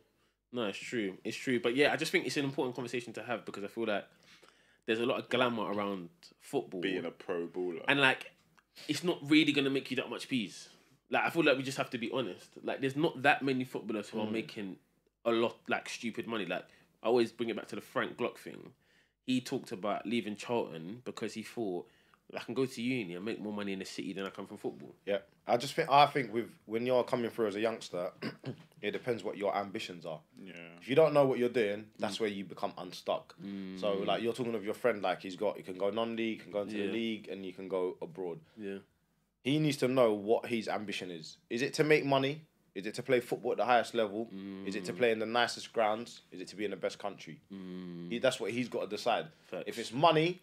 [SPEAKER 1] No, it's true. It's true. But yeah, I just think it's an important conversation to have because I feel that there's a lot of glamour around football.
[SPEAKER 2] being a pro baller,
[SPEAKER 1] and like it's not really gonna make you that much peace. Like I feel like we just have to be honest. Like there's not that many footballers who are mm. making a lot like stupid money. Like I always bring it back to the Frank Glock thing. He talked about leaving Charlton because he thought I can go to uni and make more money in the city than I can from football.
[SPEAKER 3] Yeah, I just think I think with when you're coming through as a youngster, it depends what your ambitions are.
[SPEAKER 2] yeah,
[SPEAKER 3] If you don't know what you're doing, that's mm. where you become unstuck. Mm. So like you're talking of your friend, like he's got, he can go non-league, can go into
[SPEAKER 1] Yeah.
[SPEAKER 3] the league, and you can go abroad.
[SPEAKER 1] Yeah.
[SPEAKER 3] He needs to know what his ambition is. Is it to make money? Is it to play football at the highest level? Is it to mm. play in the nicest grounds? Is it to be in the best country? He, that's what he's got to decide.
[SPEAKER 1] Facts.
[SPEAKER 3] If it's money,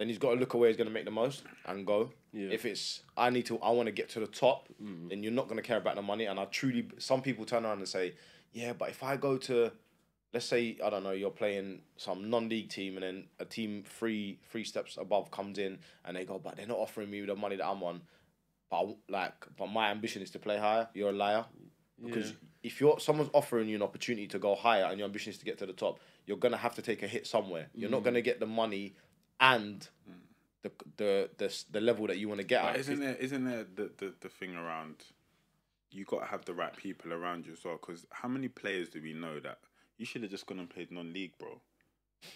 [SPEAKER 3] then he's got to look at where he's going to make the most and go.
[SPEAKER 1] Yeah.
[SPEAKER 3] If it's I need to, I want to get to the top, mm-hmm. then you're not going to care about the money. And I truly, some people turn around and say, yeah, but if I go to, let's say I don't know, you're playing some non-league team, and then a team three three steps above comes in, and they go, but they're not offering me the money that I'm on. But I, like, but my ambition is to play higher. You're a liar. Because
[SPEAKER 1] Yeah.
[SPEAKER 3] if you're someone's offering you an opportunity to go higher and your ambition is to get to the top, you're gonna have to take a hit somewhere. You're not mm-hmm. gonna get the money and hmm. the the the, the level that you want to get
[SPEAKER 2] But
[SPEAKER 3] at.
[SPEAKER 2] isn't there isn't there the, the, the thing around you got to have the right people around you as well? Because how many players do we know that you should have just gone and played non-league, bro?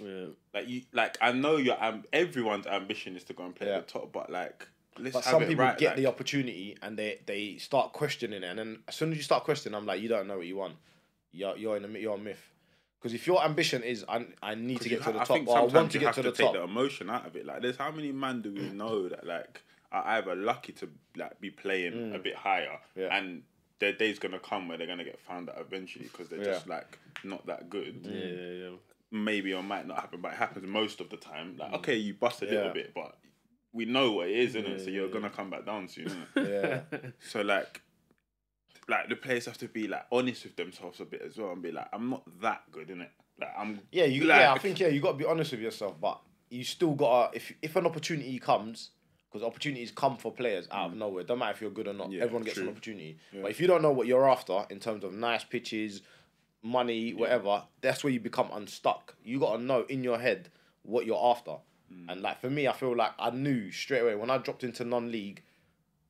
[SPEAKER 1] Yeah.
[SPEAKER 2] Like you, like I know your am- everyone's ambition is to go and play
[SPEAKER 3] Yeah.
[SPEAKER 2] at the top, but like let's
[SPEAKER 3] But some people
[SPEAKER 2] right.
[SPEAKER 3] get
[SPEAKER 2] like,
[SPEAKER 3] the opportunity and they they start questioning it, and then as soon as you start questioning, I'm like, you don't know what you want. You're you're in a you're a myth. Because if your ambition is I, I need to get to the top,
[SPEAKER 2] think
[SPEAKER 3] or I want to get
[SPEAKER 2] have
[SPEAKER 3] to
[SPEAKER 2] to
[SPEAKER 3] the
[SPEAKER 2] take
[SPEAKER 3] top.
[SPEAKER 2] the emotion out of it. Like, there's how many man do we know that like are either lucky to like be playing a bit higher,
[SPEAKER 3] Mm. Yeah.
[SPEAKER 2] and their day's gonna come where they're gonna get found out eventually because they're just like not that good.
[SPEAKER 1] Yeah, yeah, yeah.
[SPEAKER 2] Maybe or might not happen, but it happens most of the time. Like, okay, you bust a
[SPEAKER 3] Yeah.
[SPEAKER 2] little bit, but we know what it is, isn't it?
[SPEAKER 1] Yeah,
[SPEAKER 2] So you're
[SPEAKER 1] yeah,
[SPEAKER 2] gonna come back down soon.
[SPEAKER 3] Yeah,
[SPEAKER 2] so like. Like the players have to be like honest with themselves a bit as well and be like, I'm not that good in it. Like I'm
[SPEAKER 3] yeah, you
[SPEAKER 2] like,
[SPEAKER 3] yeah. I think yeah, you got to be honest with yourself, but you still got to if if an opportunity comes. Because opportunities come for players out of nowhere. Don't matter if you're good or not.
[SPEAKER 2] Mm. Yeah,
[SPEAKER 3] Everyone gets an
[SPEAKER 2] true.
[SPEAKER 3] opportunity. But if you don't know what you're after in terms of nice pitches, money, whatever, that's where you become unstuck. You gotta know in your head what you're after. And like for me, I feel like I knew straight away when I dropped into non-league,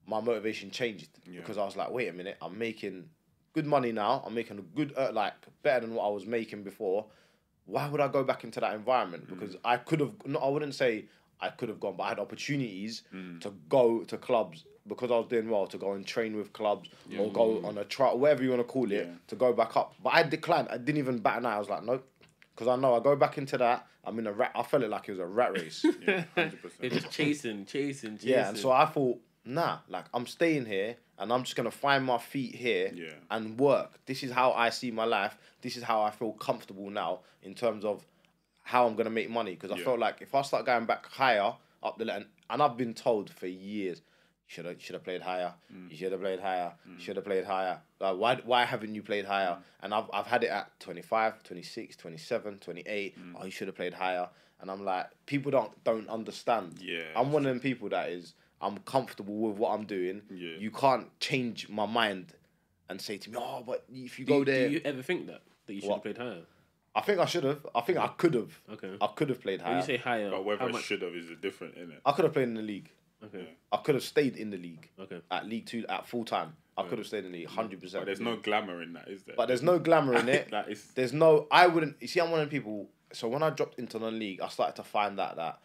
[SPEAKER 3] my motivation changed because I was like, wait a minute, I'm making good money now. I'm making a good, uh, like better than what I was making before. Why would I go back into that environment? Mm. Because I could have, no, I wouldn't say I could have gone, but I had opportunities mm. to go to clubs because I was doing well to go and train with clubs or go mm. on a trial, whatever you want to call it,
[SPEAKER 2] Yeah.
[SPEAKER 3] to go back up. But I declined. I didn't even bat an eye. I was like, nope. Because I know I go back into that, I'm in a rat. I felt it like it was a rat race.
[SPEAKER 2] Yeah, hundred
[SPEAKER 1] They're
[SPEAKER 2] percent.
[SPEAKER 1] just chasing, chasing, chasing.
[SPEAKER 3] Yeah, and so I thought, nah, like I'm staying here and I'm just gonna find my feet here
[SPEAKER 2] Yeah.
[SPEAKER 3] and work. This is how I see my life. This is how I feel comfortable now in terms of how I'm gonna make money. Because I
[SPEAKER 2] Yeah.
[SPEAKER 3] felt like if I start going back higher up the and, and I've been told for years, should have should have played higher.
[SPEAKER 2] Mm.
[SPEAKER 3] You should have played higher. You should have played higher. Like, why why haven't you played higher?
[SPEAKER 2] Mm.
[SPEAKER 3] And I've I've had it at 25, 26, 27, 28.
[SPEAKER 2] Mm.
[SPEAKER 3] Oh, you should have played higher. And I'm like, people don't don't understand.
[SPEAKER 2] Yeah,
[SPEAKER 3] I'm one of them people that is I'm comfortable with what I'm doing.
[SPEAKER 2] Yeah.
[SPEAKER 3] You can't change my mind and say to me, oh, but if you
[SPEAKER 1] do,
[SPEAKER 3] go
[SPEAKER 1] you,
[SPEAKER 3] there,
[SPEAKER 1] do you ever think that that you should
[SPEAKER 3] What?
[SPEAKER 1] have played higher?
[SPEAKER 3] I think I should have. I think I could have.
[SPEAKER 1] Okay.
[SPEAKER 3] I could have played
[SPEAKER 1] When
[SPEAKER 3] higher.
[SPEAKER 1] you say higher,
[SPEAKER 2] But whether
[SPEAKER 1] how
[SPEAKER 2] it
[SPEAKER 1] much?
[SPEAKER 2] should have is a different, it?
[SPEAKER 3] I could have played in the league.
[SPEAKER 1] Okay.
[SPEAKER 3] I could have stayed in the league
[SPEAKER 1] Okay.
[SPEAKER 3] at League Two at full time. I could have stayed in the league, hundred
[SPEAKER 2] But
[SPEAKER 3] percent.
[SPEAKER 2] there's no glamour in that, is there?
[SPEAKER 3] But there's no glamour in it.
[SPEAKER 2] That is-
[SPEAKER 3] There's no. I wouldn't. You see, I'm one of the people. So when I dropped into non-league, I started to find that that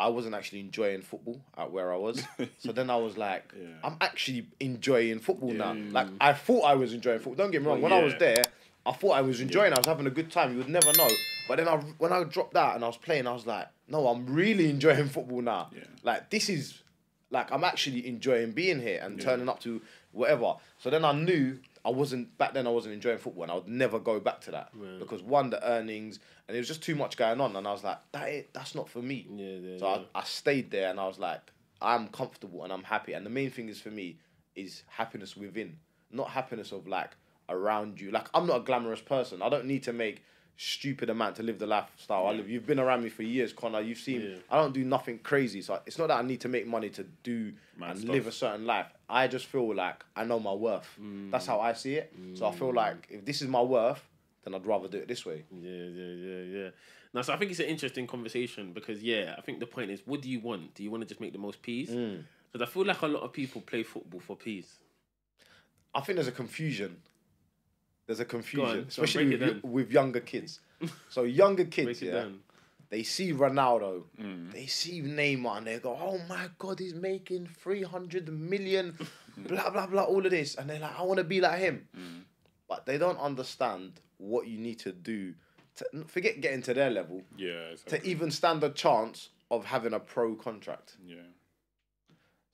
[SPEAKER 3] I wasn't actually enjoying football at where I was. so then I was like,
[SPEAKER 2] Yeah.
[SPEAKER 3] I'm actually enjoying football now. Like I thought I was enjoying football. Don't get me wrong. When I was there, I thought I was enjoying. I was having a good time. You would never know. But then I, when I dropped out and I was playing, I was like, no, I'm really enjoying football now.
[SPEAKER 2] Yeah.
[SPEAKER 3] Like this is like I'm actually enjoying being here and turning up to whatever. So then I knew I wasn't back then. I wasn't enjoying football, and I would never go back to that because one, the earnings, and it was just too much going on, and I was like, that ain't, that's not for me.
[SPEAKER 1] Yeah, yeah,
[SPEAKER 3] so
[SPEAKER 1] yeah.
[SPEAKER 3] I, I stayed there, and I was like, I'm comfortable and I'm happy, and the main thing is for me is happiness within, not happiness of like around you. Like I'm not a glamorous person. I don't need to make stupid amount to live the lifestyle I live. You've been around me for years, Connor. You've seen
[SPEAKER 1] Yeah.
[SPEAKER 3] I don't do nothing crazy. So it's not that I need to make money to do
[SPEAKER 2] Mad
[SPEAKER 3] and
[SPEAKER 2] stuff.
[SPEAKER 3] live a certain life. I just feel like I know my worth. That's how I see it. So I feel like if this is my worth, then I'd rather do it this way.
[SPEAKER 1] Yeah, yeah, yeah, yeah. Now, so I think it's an interesting conversation because, yeah, I think the point is, what do you want? Do you want to just make the most peas?
[SPEAKER 3] Mm.
[SPEAKER 1] Because I feel like a lot of people play football for peas.
[SPEAKER 3] I think there's a confusion. There's a confusion,
[SPEAKER 1] on,
[SPEAKER 3] especially
[SPEAKER 1] break
[SPEAKER 3] with,
[SPEAKER 1] it
[SPEAKER 3] y-
[SPEAKER 1] down.
[SPEAKER 3] with younger kids. so younger kids, yeah,
[SPEAKER 1] down.
[SPEAKER 3] they see Ronaldo,
[SPEAKER 2] Mm.
[SPEAKER 3] they see Neymar, and they go, "Oh my God, he's making three hundred million, blah blah blah, all of this," and they're like, "I want to be like him,"
[SPEAKER 2] Mm.
[SPEAKER 3] but they don't understand what you need to do. To, forget getting to their level
[SPEAKER 2] Yeah,
[SPEAKER 3] to even stand a chance of having a pro contract.
[SPEAKER 2] yeah.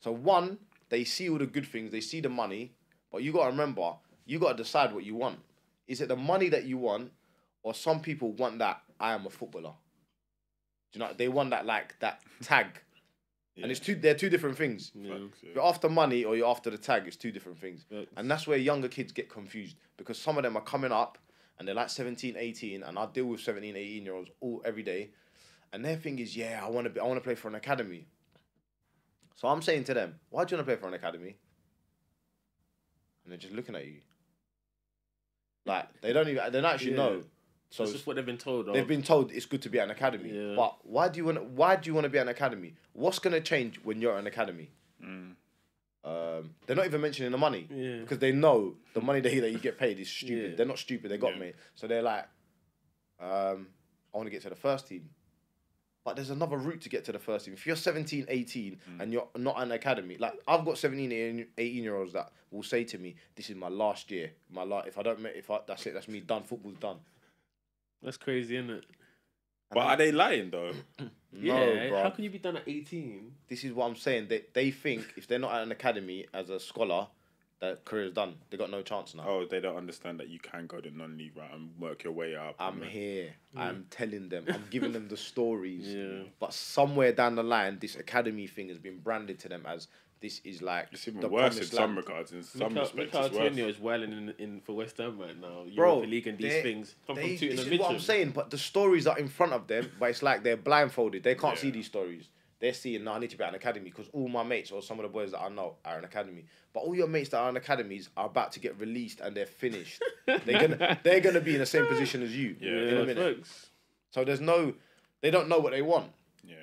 [SPEAKER 3] So one, they see all the good things, they see the money, but you gotta remember, you gotta decide what you want. Is it the money that you want, or some people want that I am a footballer? Do you know they want that like that tag, and it's two. They're two different things.
[SPEAKER 1] Yeah.
[SPEAKER 2] Yeah.
[SPEAKER 3] You're after money or you're after the tag. It's two different things,
[SPEAKER 1] Facts.
[SPEAKER 3] and that's where younger kids get confused because some of them are coming up and they're like 17, 18, and I deal with 17, 18 year olds all every day, and their thing is, yeah, I want to be, I want to play for an academy. So I'm saying to them, why do you want to play for an academy? And they're just looking at you. Like they don't even they don't actually
[SPEAKER 1] Yeah.
[SPEAKER 3] know. So
[SPEAKER 1] That's just what they've been told.
[SPEAKER 3] they've
[SPEAKER 1] of.
[SPEAKER 3] been told it's good to be at an academy.
[SPEAKER 1] Yeah.
[SPEAKER 3] But why do you want why do you want to be at an academy? What's gonna change when you're at an academy?
[SPEAKER 2] Mm.
[SPEAKER 3] Um, they're not even mentioning the money
[SPEAKER 1] Yeah.
[SPEAKER 3] because they know the money that you, that you get paid is stupid.
[SPEAKER 1] Yeah.
[SPEAKER 3] They're not stupid. They got me. So they're like, um, I want to get to the first team. But there's another route to get to the first team. If you're 17, 18
[SPEAKER 2] Mm.
[SPEAKER 3] and you're not an academy, like I've got 17, 18 18 year olds that will say to me, "This is my last year. My life. If I don't, ma- if I, that's it. That's me done. Football's done."
[SPEAKER 1] That's crazy, isn't it?
[SPEAKER 2] But are they lying though?
[SPEAKER 1] Yeah.
[SPEAKER 3] bro.
[SPEAKER 1] How can you be done at 18?
[SPEAKER 3] This is what I'm saying. They they think if they're not at an academy as a scholar, their career's done. They got no chance now.
[SPEAKER 2] Oh, they don't understand that you can go the non-league route and work your way up.
[SPEAKER 3] I'm
[SPEAKER 2] and-
[SPEAKER 3] here. Mm. I'm telling them. I'm giving them the stories.
[SPEAKER 1] Yeah.
[SPEAKER 3] But somewhere down the line, this academy thing has been branded to them as this is like
[SPEAKER 2] It's even
[SPEAKER 3] the
[SPEAKER 2] worse in
[SPEAKER 3] promised
[SPEAKER 2] some
[SPEAKER 3] land.
[SPEAKER 2] regards. In some
[SPEAKER 1] Look
[SPEAKER 2] respects,
[SPEAKER 1] look how
[SPEAKER 2] it's worse.
[SPEAKER 1] Antonio is wilding in, in for West Ham right now.
[SPEAKER 3] Bro,
[SPEAKER 1] Europa League and these things. Come
[SPEAKER 3] They,
[SPEAKER 1] from Tooting
[SPEAKER 3] this
[SPEAKER 1] and
[SPEAKER 3] is what I'm saying. But the stories are in front of them, but it's like they're blindfolded. They can't see these stories. They're seeing, no, I need to be at an academy because all my mates or some of the boys that I know are in academy. But all your mates that are in academies are about to get released and they're finished. they're gonna they're gonna be in the same position as you
[SPEAKER 2] Yeah.
[SPEAKER 3] in a minute.
[SPEAKER 1] facts.
[SPEAKER 3] So there's no, they don't know what they want.
[SPEAKER 2] Yeah.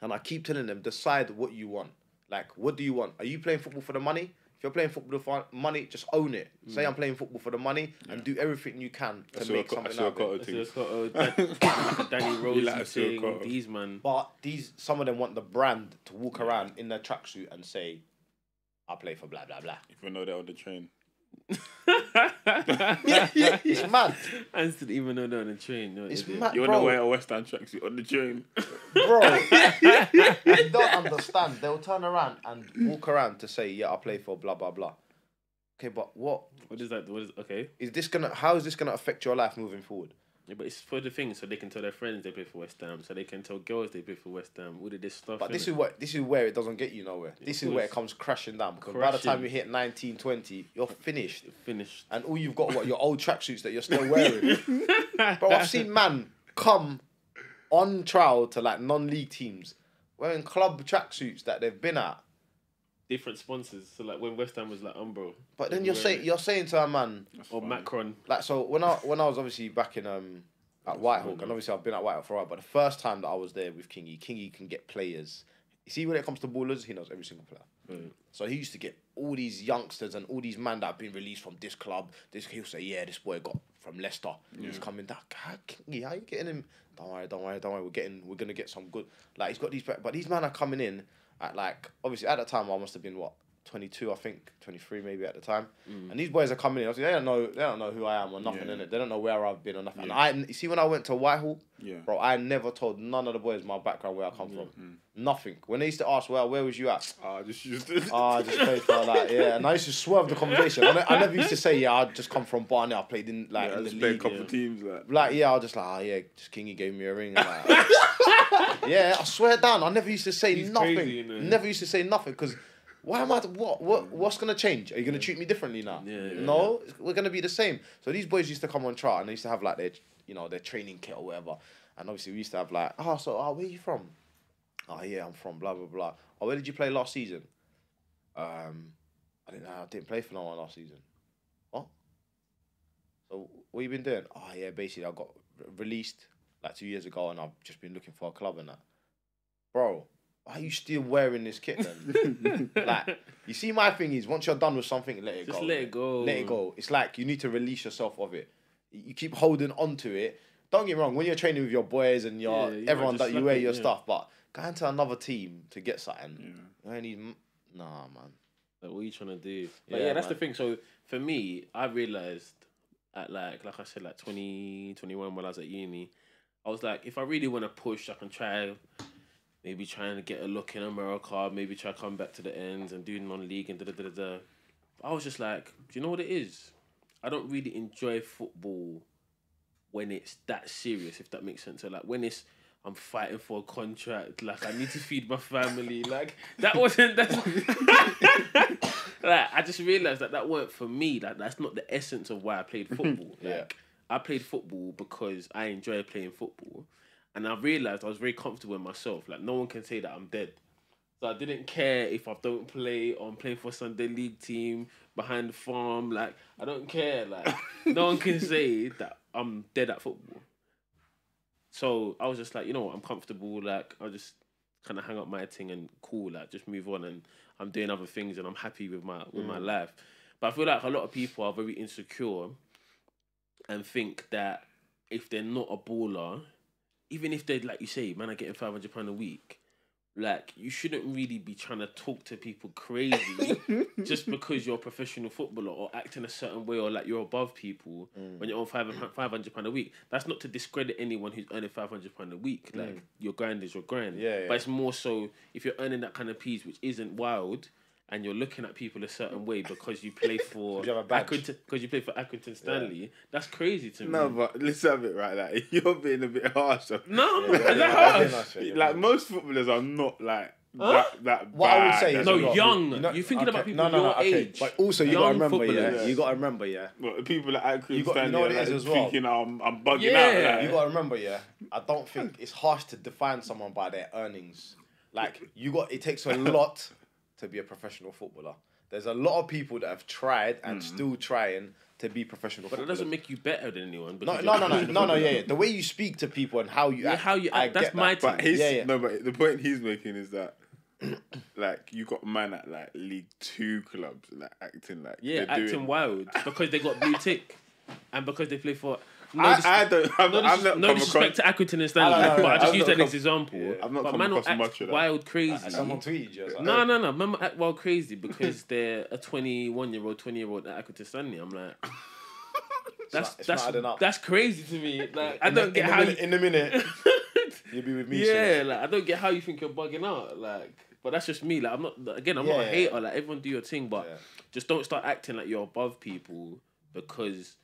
[SPEAKER 3] And I keep telling them, decide what you want. Like, what do you want? Are you playing football for the money? If you're playing football for money, just own it. Say mm. I'm playing football for the money and do everything you can to
[SPEAKER 2] I saw
[SPEAKER 3] make
[SPEAKER 2] a co- I
[SPEAKER 3] something
[SPEAKER 2] saw
[SPEAKER 3] out of it.
[SPEAKER 2] Cotto
[SPEAKER 1] That's
[SPEAKER 2] thing.
[SPEAKER 1] just got a, like a Danny Rose
[SPEAKER 2] like a
[SPEAKER 1] thing. These man.
[SPEAKER 3] But these, some of them want the brand to walk around in their tracksuit and say, I play for blah, blah, blah.
[SPEAKER 2] Even though they're on the train.
[SPEAKER 3] It's mad.
[SPEAKER 1] I didn't even know they're on the train. No,
[SPEAKER 3] It's mad,
[SPEAKER 2] You want to wear a West Ham tracksuit on the train?
[SPEAKER 3] Bro, you don't understand. They'll turn around and walk around to say, yeah, I play for blah, blah, blah. Okay, but what
[SPEAKER 1] What is that? What is okay?
[SPEAKER 3] is this gonna? How is this gonna affect your life moving forward?
[SPEAKER 1] Yeah, but it's for the thing, so they can tell their friends they play for West Ham, so they can tell girls they play for West Ham. All of this stuff.
[SPEAKER 3] But this is what this is where it doesn't get you nowhere. This is where it comes crashing down because by the time you hit 19, 20, you're finished.
[SPEAKER 1] finished.
[SPEAKER 3] And all you've got what your old tracksuits that you're still wearing. but I've seen man come on trial to like non-league teams wearing club tracksuits that they've been at.
[SPEAKER 1] Different sponsors. So like when West Ham was like Umbro,
[SPEAKER 3] But then you're saying you're saying to a man
[SPEAKER 1] or. Macron.
[SPEAKER 3] like so when I when I was obviously back in um at Whitehawk and obviously I've been at Whitehawk for a while, but the first time that I was there with Kingy, Kingy can get players. You see when it comes to ballers, he knows every single player. So he used to get all these youngsters and all these men that have been released from this club. This he'll say, yeah, this boy got from Leicester. He's coming back. How, Kingy, how you getting him? Don't worry, don't worry, don't worry. We're getting, we're gonna get some good. Like he's got these, but these men are coming in at like obviously at that time I must have been what 22, I think 23 maybe at the time. Mm. And these boys are coming in. Obviously they don't know, they don't know who I am or nothing
[SPEAKER 2] Yeah.
[SPEAKER 3] in it. They don't know where I've been or nothing.
[SPEAKER 2] Yeah.
[SPEAKER 3] And I, you see, when I went to Whitehawk,
[SPEAKER 2] Yeah.
[SPEAKER 3] bro, I never told none of the boys my background where I come from. Mm. Nothing. When they used to ask, well, where was you at?
[SPEAKER 2] Ah, I just used it.
[SPEAKER 3] Oh, ah, I just played for like yeah, and I used to swerve the conversation. I, ne- I never used to say yeah, I just come from Barnet. I played in like
[SPEAKER 2] yeah, I
[SPEAKER 3] in the
[SPEAKER 2] just played a couple
[SPEAKER 1] yeah.
[SPEAKER 2] teams. Like,
[SPEAKER 3] Like yeah, I was just like oh yeah, just Kingy gave me a ring. and, like- yeah, I swear down. I never used to say
[SPEAKER 1] He's
[SPEAKER 3] nothing.
[SPEAKER 1] crazy.
[SPEAKER 3] Never used to say nothing because why am I? What what mm. what's gonna change? Are you gonna treat me differently now?
[SPEAKER 1] Yeah, yeah,
[SPEAKER 3] no, we're gonna be the same. So these boys used to come on trial and they used to have like their you know their training kit or whatever. And obviously we used to have like oh so oh where are you from? Oh yeah, I'm from blah blah blah. Oh where did you play last season? Um, I didn't I didn't play for no one last season. What? So what you been doing? Oh yeah, basically I got released like two years ago and I've just been looking for a club and that. Bro, are you still wearing this kit then? like, you see, my thing is once you're done with something, let it
[SPEAKER 1] Just
[SPEAKER 3] go.
[SPEAKER 1] let it go.
[SPEAKER 3] Let it go. It's like you need to release yourself of it. You keep holding on to it. Don't get me wrong. When you're training with your boys and your
[SPEAKER 1] Yeah, you
[SPEAKER 3] everyone that you wear
[SPEAKER 1] it,
[SPEAKER 3] your
[SPEAKER 1] yeah.
[SPEAKER 3] stuff, but going to another team to get something, you ain't even. Nah, man.
[SPEAKER 1] Like, what are you trying to do? But
[SPEAKER 3] Yeah,
[SPEAKER 1] yeah, that's the thing. So for me, I realized at like like I said, like 20, 21 when I was at uni, I was like, if I really want to push, I can try maybe trying to get a look in America, maybe try to come back to the ends and do non-league and da da da da. I was just like, do you know what it is? I don't really enjoy football when it's that serious, if that makes sense. So like when it's I'm fighting for a contract, like I need to feed my family, like that wasn't that's like I just realized that that weren't for me. Like that's not the essence of why I played football.
[SPEAKER 3] Yeah.
[SPEAKER 1] Like I played football because I enjoy playing football, and I realized I was very comfortable in myself. Like no one can say that I'm dead. So I didn't care if I don't play or I'm playing for Sunday league team behind the farm. Like I don't care. Like no one can say that I'm dead at football. So I was just like, you know what, I'm comfortable. Like I'll just kind of hang up my thing and cool. Like just move on and I'm doing other things and I'm happy with my with my mm. life. But I feel like a lot of people are very insecure and think that if they're not a baller, even if they're like you say, man, are getting five hundred pound a week, like you shouldn't really be trying to talk to people crazy just because you're a professional footballer or acting a certain way or like you're above people mm. when you're on five mm. five hundred pound a week. That's not to discredit anyone who's earning five hundred pound a week. Mm. Like your grind is your grind.
[SPEAKER 3] Yeah, yeah.
[SPEAKER 1] But it's more so if you're earning that kind of piece, which isn't wild. And you're looking at people a certain way because you play for
[SPEAKER 3] you have a badge.
[SPEAKER 1] Accrington, because you play for Accrington Stanley. That's crazy to me.
[SPEAKER 2] No, but let's have it right. Like you're being a bit harsh.
[SPEAKER 1] no,
[SPEAKER 3] Yeah,
[SPEAKER 1] is that
[SPEAKER 3] yeah,
[SPEAKER 1] harsh?
[SPEAKER 3] yeah, yeah, yeah.
[SPEAKER 2] Like most footballers are not like
[SPEAKER 1] Huh?
[SPEAKER 2] that. That
[SPEAKER 3] What I would
[SPEAKER 2] bad
[SPEAKER 3] say is
[SPEAKER 1] No,
[SPEAKER 2] well.
[SPEAKER 1] young.
[SPEAKER 3] You know-
[SPEAKER 1] You're thinking about people
[SPEAKER 3] no, no, no,
[SPEAKER 1] your
[SPEAKER 3] okay.
[SPEAKER 1] age.
[SPEAKER 3] But also, you
[SPEAKER 1] Young
[SPEAKER 3] gotta remember, yeah.
[SPEAKER 1] footballers.
[SPEAKER 3] You gotta remember, yeah.
[SPEAKER 2] But people at Accrington
[SPEAKER 3] You got- you
[SPEAKER 2] Stanley
[SPEAKER 3] know what
[SPEAKER 2] are
[SPEAKER 3] it is
[SPEAKER 2] like
[SPEAKER 3] as well?
[SPEAKER 2] thinking oh, I'm I'm bugging
[SPEAKER 1] Yeah.
[SPEAKER 2] out. Like,
[SPEAKER 3] You gotta remember, yeah. I don't think it's harsh to define someone by their earnings. Like you got it takes a lot to be a professional footballer. There's a lot of people that have tried and mm-hmm. still trying to be professional.
[SPEAKER 1] But it doesn't make you better than anyone.
[SPEAKER 3] No, no, no, no, no, no, yeah, yeah. The way you speak to people and how you
[SPEAKER 1] Yeah,
[SPEAKER 3] act,
[SPEAKER 1] how you
[SPEAKER 3] I
[SPEAKER 1] act, that's
[SPEAKER 3] get
[SPEAKER 1] my
[SPEAKER 3] that.
[SPEAKER 1] thing.
[SPEAKER 2] His
[SPEAKER 3] Yeah, yeah.
[SPEAKER 2] no, but the point he's making is that like you got man at like League Two clubs like acting like
[SPEAKER 1] Yeah, acting
[SPEAKER 2] doing,
[SPEAKER 1] wild because they got blue tick, and because they play for. No,
[SPEAKER 2] I,
[SPEAKER 1] dis-
[SPEAKER 2] I don't. I'm,
[SPEAKER 1] no,
[SPEAKER 2] I'm
[SPEAKER 1] dis-
[SPEAKER 2] not
[SPEAKER 1] no
[SPEAKER 2] come
[SPEAKER 1] disrespect
[SPEAKER 2] across,
[SPEAKER 1] to Accrington and Stanley,
[SPEAKER 3] I know, I
[SPEAKER 1] but I
[SPEAKER 3] I've
[SPEAKER 1] just use that
[SPEAKER 2] come-
[SPEAKER 1] as example.
[SPEAKER 2] yeah, I've not
[SPEAKER 1] but
[SPEAKER 2] come
[SPEAKER 1] man,
[SPEAKER 2] across much of that.
[SPEAKER 1] wild crazy.
[SPEAKER 3] Someone tweeted you. Like,
[SPEAKER 1] No, no, no. Man act wild crazy because they're a twenty-one-year-old, twenty-year-old at Accrington Stanley. I'm like, that's
[SPEAKER 3] not- it's
[SPEAKER 1] that's
[SPEAKER 3] not adding up.
[SPEAKER 1] that's crazy to me. Like I
[SPEAKER 3] In
[SPEAKER 1] don't get
[SPEAKER 3] in the
[SPEAKER 1] how you,
[SPEAKER 3] in a minute you'll be with me.
[SPEAKER 1] yeah,
[SPEAKER 3] soon.
[SPEAKER 1] like I don't get how you think you're bugging out. Like, but that's just me. Like I'm not again. I'm not a
[SPEAKER 3] Yeah.
[SPEAKER 1] hater. Like everyone do your thing, but
[SPEAKER 3] Yeah.
[SPEAKER 1] just don't start acting like you're above people because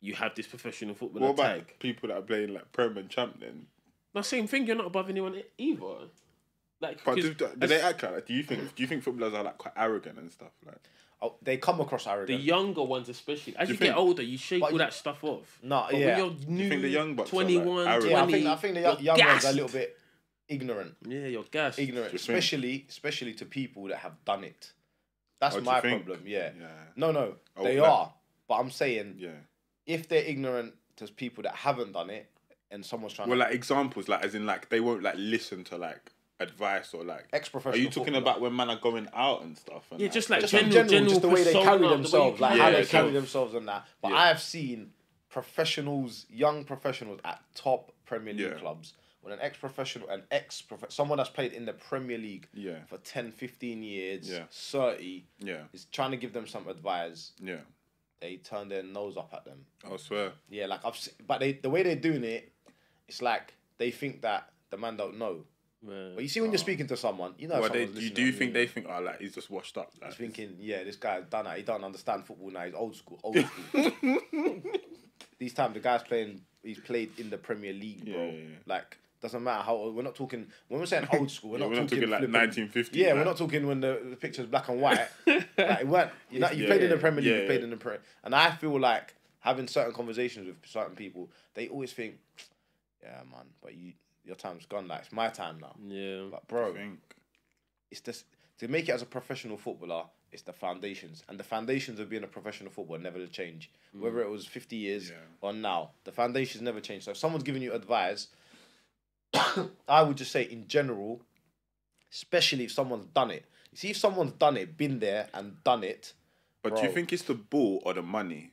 [SPEAKER 1] you have this professional footballer
[SPEAKER 2] What about
[SPEAKER 1] tag.
[SPEAKER 2] people that are playing like Prem and Champ then?
[SPEAKER 1] No, same thing. You're not above anyone either. Like,
[SPEAKER 2] But
[SPEAKER 1] 'cause
[SPEAKER 2] do, do
[SPEAKER 1] as
[SPEAKER 2] they act like? Do you think? Do you think footballers are like quite arrogant and stuff? Like,
[SPEAKER 3] Oh, they come across arrogant.
[SPEAKER 1] the younger ones, especially as
[SPEAKER 2] Do
[SPEAKER 1] you,
[SPEAKER 2] you
[SPEAKER 1] get older, you shake all
[SPEAKER 3] you-
[SPEAKER 1] that stuff off.
[SPEAKER 3] No,
[SPEAKER 1] But
[SPEAKER 3] yeah.
[SPEAKER 1] when you're new,
[SPEAKER 2] think the young bucks are, like,
[SPEAKER 1] 21,
[SPEAKER 2] arrogant?
[SPEAKER 3] yeah, I think I think the young,
[SPEAKER 1] you're
[SPEAKER 3] young ones are a little bit ignorant.
[SPEAKER 1] Yeah, you're gassed.
[SPEAKER 3] Ignorant,
[SPEAKER 2] Do you think?
[SPEAKER 3] especially especially to people that have done it. That's
[SPEAKER 2] Oh,
[SPEAKER 3] my
[SPEAKER 2] think?
[SPEAKER 3] problem. Yeah.
[SPEAKER 2] yeah,
[SPEAKER 3] No, no,
[SPEAKER 2] Oh,
[SPEAKER 3] they
[SPEAKER 2] like-
[SPEAKER 3] are. But I'm saying
[SPEAKER 2] yeah.
[SPEAKER 3] If they're ignorant to people that haven't done it, and someone's trying
[SPEAKER 2] Well,
[SPEAKER 3] to
[SPEAKER 2] like examples, like as in like they won't like listen to like advice or like.
[SPEAKER 3] ex-professional.
[SPEAKER 2] Are you talking
[SPEAKER 3] footballer.
[SPEAKER 2] about when men are going out and stuff? And,
[SPEAKER 1] Yeah, just like
[SPEAKER 3] just
[SPEAKER 1] general,
[SPEAKER 3] general,
[SPEAKER 1] general
[SPEAKER 3] just the way they
[SPEAKER 1] persona,
[SPEAKER 3] carry
[SPEAKER 1] the way
[SPEAKER 3] themselves, like
[SPEAKER 1] carry
[SPEAKER 3] how they
[SPEAKER 2] yourself.
[SPEAKER 3] carry themselves and that. But
[SPEAKER 2] Yeah.
[SPEAKER 3] I have seen professionals, young professionals at top Premier League
[SPEAKER 2] Yeah.
[SPEAKER 3] clubs. When an ex-professional, an ex someone that's played in the Premier League
[SPEAKER 2] Yeah.
[SPEAKER 3] for 10, 15 years,
[SPEAKER 2] Yeah.
[SPEAKER 3] 30,
[SPEAKER 2] Yeah,
[SPEAKER 3] is trying to give them some advice,
[SPEAKER 2] yeah.
[SPEAKER 3] They turn their nose up at them.
[SPEAKER 2] I swear.
[SPEAKER 3] Yeah, like I've, se- but they the way they're doing it, it's like they think that the man don't know.
[SPEAKER 1] Man.
[SPEAKER 3] But you see, when you're speaking to someone, you know.
[SPEAKER 2] Well, they, you do you think they think oh like he's just washed up? Like,
[SPEAKER 3] He's thinking, yeah, this guy's done it. He don't understand football now. He's old school. Old school. These times, the guy's playing. He's played in the Premier League, bro.
[SPEAKER 2] Yeah, yeah, yeah.
[SPEAKER 3] Like, doesn't matter how old. We're not talking. When we're saying old school, we're
[SPEAKER 2] Yeah,
[SPEAKER 3] not
[SPEAKER 2] we're not
[SPEAKER 3] talking,
[SPEAKER 2] talking like
[SPEAKER 3] flipping-
[SPEAKER 2] 1950s,
[SPEAKER 3] Yeah, we're not talking when the, the picture's black and white. like, it weren't. You know, you
[SPEAKER 2] Yeah,
[SPEAKER 3] played in the Premier League. you played in the Premier. And I feel like having certain conversations with certain people, they always think, yeah, man, but you, your time's gone. Like it's my time now.
[SPEAKER 1] Yeah.
[SPEAKER 3] But bro,
[SPEAKER 2] think.
[SPEAKER 3] it's just to make it as a professional footballer. It's the foundations, and the foundations of being a professional footballer never change. Whether mm. it was fifty years
[SPEAKER 2] Yeah.
[SPEAKER 3] or now, the foundations never change. So if someone's giving you advice, I would just say in general, especially if someone's done it. You see, if someone's done it, been there and done it,
[SPEAKER 2] But do you think it's the ball or the money?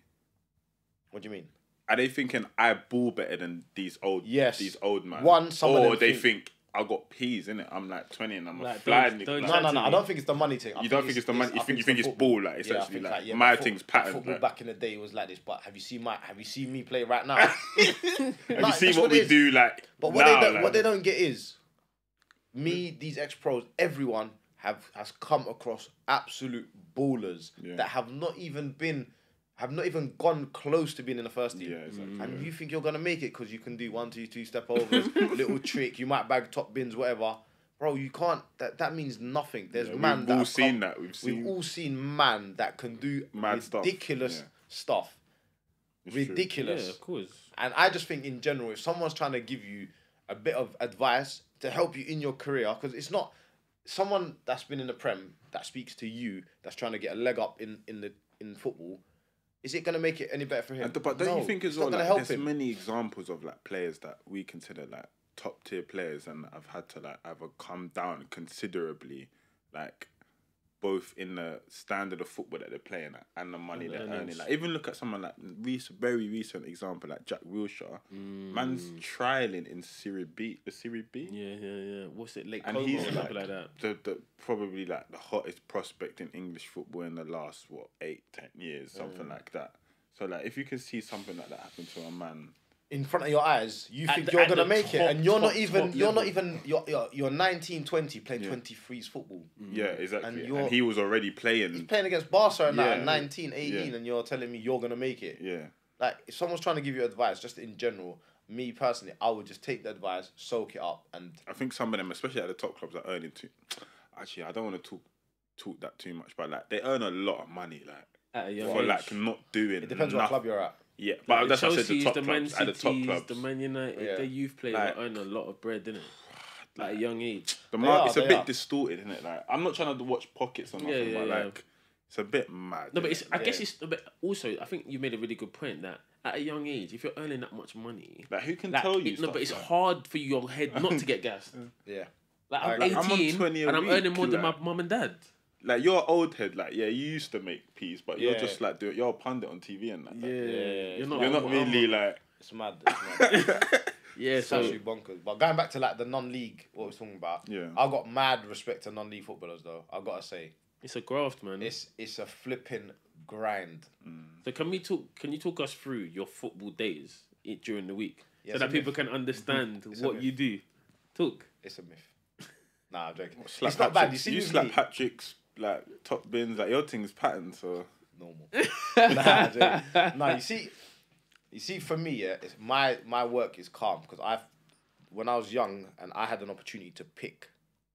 [SPEAKER 3] what do you mean?
[SPEAKER 2] Are they thinking I ball better than these old
[SPEAKER 3] Yes.
[SPEAKER 2] these old man?
[SPEAKER 3] One, some of
[SPEAKER 2] or
[SPEAKER 3] them
[SPEAKER 2] they
[SPEAKER 3] think-
[SPEAKER 2] think, I got peas in it. I'm like twenty and I'm
[SPEAKER 1] Like,
[SPEAKER 2] a fly.
[SPEAKER 1] don't-
[SPEAKER 2] nigga.
[SPEAKER 1] don't
[SPEAKER 2] Like,
[SPEAKER 3] No, no, no. I don't think it's the money thing. I
[SPEAKER 2] You don't think it's the money- you think- you think it's ball, like, it's
[SPEAKER 3] I
[SPEAKER 2] actually,
[SPEAKER 3] think,
[SPEAKER 2] like,
[SPEAKER 3] yeah,
[SPEAKER 2] my thing's pattern.
[SPEAKER 3] Football
[SPEAKER 2] like-
[SPEAKER 3] back in the day was like this, but have you seen my? Have you seen me play right now?
[SPEAKER 2] Have you seen what
[SPEAKER 3] what
[SPEAKER 2] we do? Like,
[SPEAKER 3] But what
[SPEAKER 2] now,
[SPEAKER 3] they don't,
[SPEAKER 2] like,
[SPEAKER 3] what they don't get is me, these ex pros, everyone have has come across absolute ballers
[SPEAKER 2] Yeah.
[SPEAKER 3] that have not even been, have not even gone close to being in the first team.
[SPEAKER 2] Yeah, exactly.
[SPEAKER 3] And you think you're gonna make it because you can do one, two, two step overs, little trick. You might bag top bins, whatever. Bro, you can't. That that means nothing. There's
[SPEAKER 2] Yeah,
[SPEAKER 3] man
[SPEAKER 2] we've
[SPEAKER 3] that
[SPEAKER 2] all
[SPEAKER 3] have
[SPEAKER 2] seen
[SPEAKER 3] come-
[SPEAKER 2] that. We've seen- We've
[SPEAKER 3] all seen man that can do
[SPEAKER 2] Mad stuff,
[SPEAKER 3] ridiculous
[SPEAKER 2] yeah.
[SPEAKER 3] stuff.
[SPEAKER 2] It's true.
[SPEAKER 3] Ridiculous.
[SPEAKER 1] Yeah, of course.
[SPEAKER 3] And I just think in general, if someone's trying to give you a bit of advice to help you in your career, because it's not someone that's been in the prem that speaks to you that's trying to get a leg up in in the in football. Is it gonna make it any better for him?
[SPEAKER 2] And th- but don't
[SPEAKER 3] No,
[SPEAKER 2] you think as
[SPEAKER 3] it's
[SPEAKER 2] well? Like, there's
[SPEAKER 3] him.
[SPEAKER 2] many examples of like players that we consider like top tier players, and I've had to like either come down considerably, like both in the standard of football that they're playing at and the money
[SPEAKER 1] And
[SPEAKER 2] they're
[SPEAKER 1] earnings.
[SPEAKER 2] earning. Like even look at someone like recent, very recent example like Jack Wilshere.
[SPEAKER 3] Mm.
[SPEAKER 2] Man's trialing in Serie B, the Serie B.
[SPEAKER 1] Yeah, yeah, yeah. What's it, Lake
[SPEAKER 2] And he's like,
[SPEAKER 1] like that?
[SPEAKER 2] The, the probably like the hottest prospect in English football in the last what eight ten years something like that. So like if you can see something like that happen to a man,
[SPEAKER 3] in front of your eyes, you
[SPEAKER 1] At
[SPEAKER 3] think
[SPEAKER 1] the-
[SPEAKER 3] you're gonna
[SPEAKER 1] the
[SPEAKER 3] make it, and you're not even you're not even you're you're, you're 19, 20 playing
[SPEAKER 2] Yeah.
[SPEAKER 3] 23s football. Mm.
[SPEAKER 2] yeah, exactly.
[SPEAKER 3] And
[SPEAKER 2] And,
[SPEAKER 3] you're-
[SPEAKER 2] he was already playing.
[SPEAKER 3] He's
[SPEAKER 2] playing.
[SPEAKER 3] playing against Barca now at 19, 18,
[SPEAKER 2] Yeah.
[SPEAKER 3] and you're telling me you're gonna make it.
[SPEAKER 2] Yeah,
[SPEAKER 3] like if someone's trying to give you advice just in general me personally i would just take the advice soak it up and
[SPEAKER 2] I think some of them, especially at the top clubs, are earning too. Actually, I don't want to talk talk that too much, but like they earn a lot of money, like
[SPEAKER 1] At a young
[SPEAKER 2] for
[SPEAKER 1] age.
[SPEAKER 2] like not doing.
[SPEAKER 3] it depends what
[SPEAKER 2] nothing.
[SPEAKER 3] club you're at
[SPEAKER 2] Yeah, but
[SPEAKER 1] the
[SPEAKER 2] that's what I said. The
[SPEAKER 1] Chelseas,
[SPEAKER 2] top
[SPEAKER 1] the Man
[SPEAKER 2] clubs, at the top
[SPEAKER 1] Cities,
[SPEAKER 2] clubs.
[SPEAKER 1] the Man United,
[SPEAKER 3] Yeah.
[SPEAKER 1] the youth players
[SPEAKER 2] Like-
[SPEAKER 1] are earning a lot of bread, didn't it? At a young age.
[SPEAKER 2] The
[SPEAKER 3] They
[SPEAKER 2] mar-
[SPEAKER 3] are,
[SPEAKER 2] it's a bit
[SPEAKER 3] are.
[SPEAKER 2] distorted, isn't it? Like I'm not trying to watch pockets or nothing,
[SPEAKER 1] Yeah, yeah,
[SPEAKER 2] but
[SPEAKER 1] yeah.
[SPEAKER 2] like it's a bit mad.
[SPEAKER 1] No, but it's. I guess
[SPEAKER 3] Yeah.
[SPEAKER 1] it's. But also, I think you made a really good point that at a young age, if you're earning that much money,
[SPEAKER 2] like who can
[SPEAKER 1] like,
[SPEAKER 2] tell you?
[SPEAKER 1] it- no, but it's
[SPEAKER 2] like-
[SPEAKER 1] hard for your head not to get gassed.
[SPEAKER 3] Yeah.
[SPEAKER 1] Like I'm
[SPEAKER 3] Like,
[SPEAKER 2] I'm on
[SPEAKER 1] 18
[SPEAKER 2] 20 a
[SPEAKER 1] and I'm earning more than my mum and dad.
[SPEAKER 2] Like you're old head. Like yeah, you used to make peas, but you're
[SPEAKER 3] Yeah.
[SPEAKER 2] just like do you're a pundit on TV and that. like,
[SPEAKER 1] Yeah, you're not.
[SPEAKER 2] You're not really like.
[SPEAKER 3] It's mad. It's mad.
[SPEAKER 1] Yeah,
[SPEAKER 3] It's
[SPEAKER 1] so
[SPEAKER 3] actually bonkers. But going back to like the non-league, what we're talking about.
[SPEAKER 2] Yeah.
[SPEAKER 3] I got mad respect to non-league footballers though. I gotta say,
[SPEAKER 1] it's a graft, man.
[SPEAKER 3] it's it's a flipping grind. Mm.
[SPEAKER 1] So can we talk? Can you talk us through your football days i- during the week,
[SPEAKER 3] Yeah,
[SPEAKER 1] so
[SPEAKER 3] it's
[SPEAKER 1] that
[SPEAKER 3] a
[SPEAKER 1] people
[SPEAKER 3] myth.
[SPEAKER 1] can understand
[SPEAKER 3] It's a
[SPEAKER 1] what you do? Talk.
[SPEAKER 3] It's a myth. Nah, I'm joking.
[SPEAKER 2] Slap
[SPEAKER 3] it's not bad. You
[SPEAKER 2] Patrick's-
[SPEAKER 3] see,
[SPEAKER 2] you
[SPEAKER 3] with
[SPEAKER 2] slap
[SPEAKER 3] me-
[SPEAKER 2] Patrick's like top bins. Like your thing's pattern, so
[SPEAKER 3] normal. nah, Jay. nah, you see, you see, for me, yeah, it's my my work is calm because I've when I was young and I had an opportunity to pick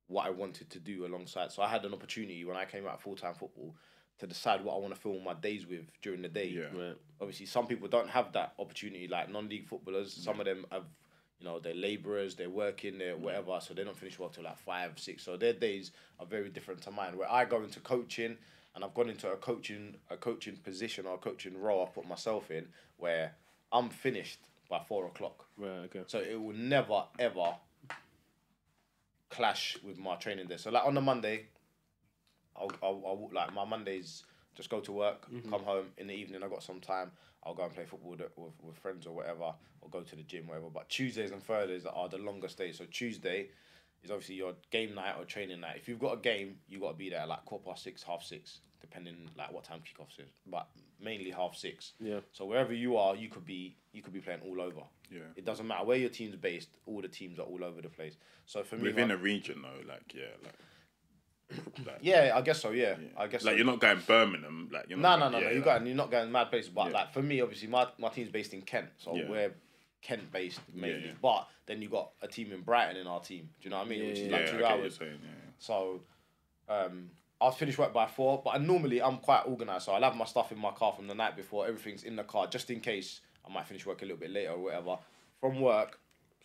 [SPEAKER 3] what I wanted to do alongside. So I had an opportunity when I came out full time football to decide what I want to fill my days with during the day.
[SPEAKER 2] Yeah.
[SPEAKER 1] Right.
[SPEAKER 3] Obviously, some people don't have that opportunity. Like non-league footballers, some of them have. You know, they're labourers, they're working, they're mm. whatever, so they don't finish work till like five, six. So their days are very different to mine. Where I go into coaching, and I've gone into a coaching a coaching position or a coaching role I've put myself in where I'm finished by four o'clock.
[SPEAKER 1] Right. Okay.
[SPEAKER 3] So it will never ever clash with my training day. So like on the Monday, I'll, I'll, I'll like my Mondays just go to work, mm-hmm. come home in the evening. I got some time. I'll go and play football with, with, with friends or whatever, or go to the gym, whatever. But Tuesdays and Thursdays are the longest days. So Tuesday is obviously your game night or training night. If you've got a game, you got to be there at like quarter past six, half six, depending like what time kickoffs is. But mainly half six.
[SPEAKER 1] Yeah.
[SPEAKER 3] So wherever you are, you could be you could be playing all over.
[SPEAKER 2] yeah.
[SPEAKER 3] It doesn't matter where your team's based. All the teams are all over the place. So for me,
[SPEAKER 2] Within
[SPEAKER 3] my-
[SPEAKER 2] a region though, like yeah, like. Like
[SPEAKER 3] yeah, I guess so. Yeah,
[SPEAKER 2] yeah.
[SPEAKER 3] I guess so.
[SPEAKER 2] like
[SPEAKER 3] so.
[SPEAKER 2] you're not going Birmingham, like you're
[SPEAKER 3] No,
[SPEAKER 2] not
[SPEAKER 3] no,
[SPEAKER 2] going-
[SPEAKER 3] no,
[SPEAKER 2] yeah,
[SPEAKER 3] no. You
[SPEAKER 2] like-
[SPEAKER 3] got you're not going mad places. But
[SPEAKER 2] Yeah.
[SPEAKER 3] like for me, obviously, my my team's based in Kent, so
[SPEAKER 2] Yeah.
[SPEAKER 3] we're Kent based mainly.
[SPEAKER 2] yeah.
[SPEAKER 3] But then you got a team in Brighton in our team. Do you know what I mean?
[SPEAKER 1] Yeah,
[SPEAKER 3] Which is
[SPEAKER 1] yeah,
[SPEAKER 3] like two
[SPEAKER 2] get
[SPEAKER 3] hours.
[SPEAKER 2] saying, yeah.
[SPEAKER 3] So, um, I'll finish work by four. But I, normally I'm quite organised, so I'll have my stuff in my car from the night before. Everything's in the car just in case I might finish work a little bit later or whatever. From work,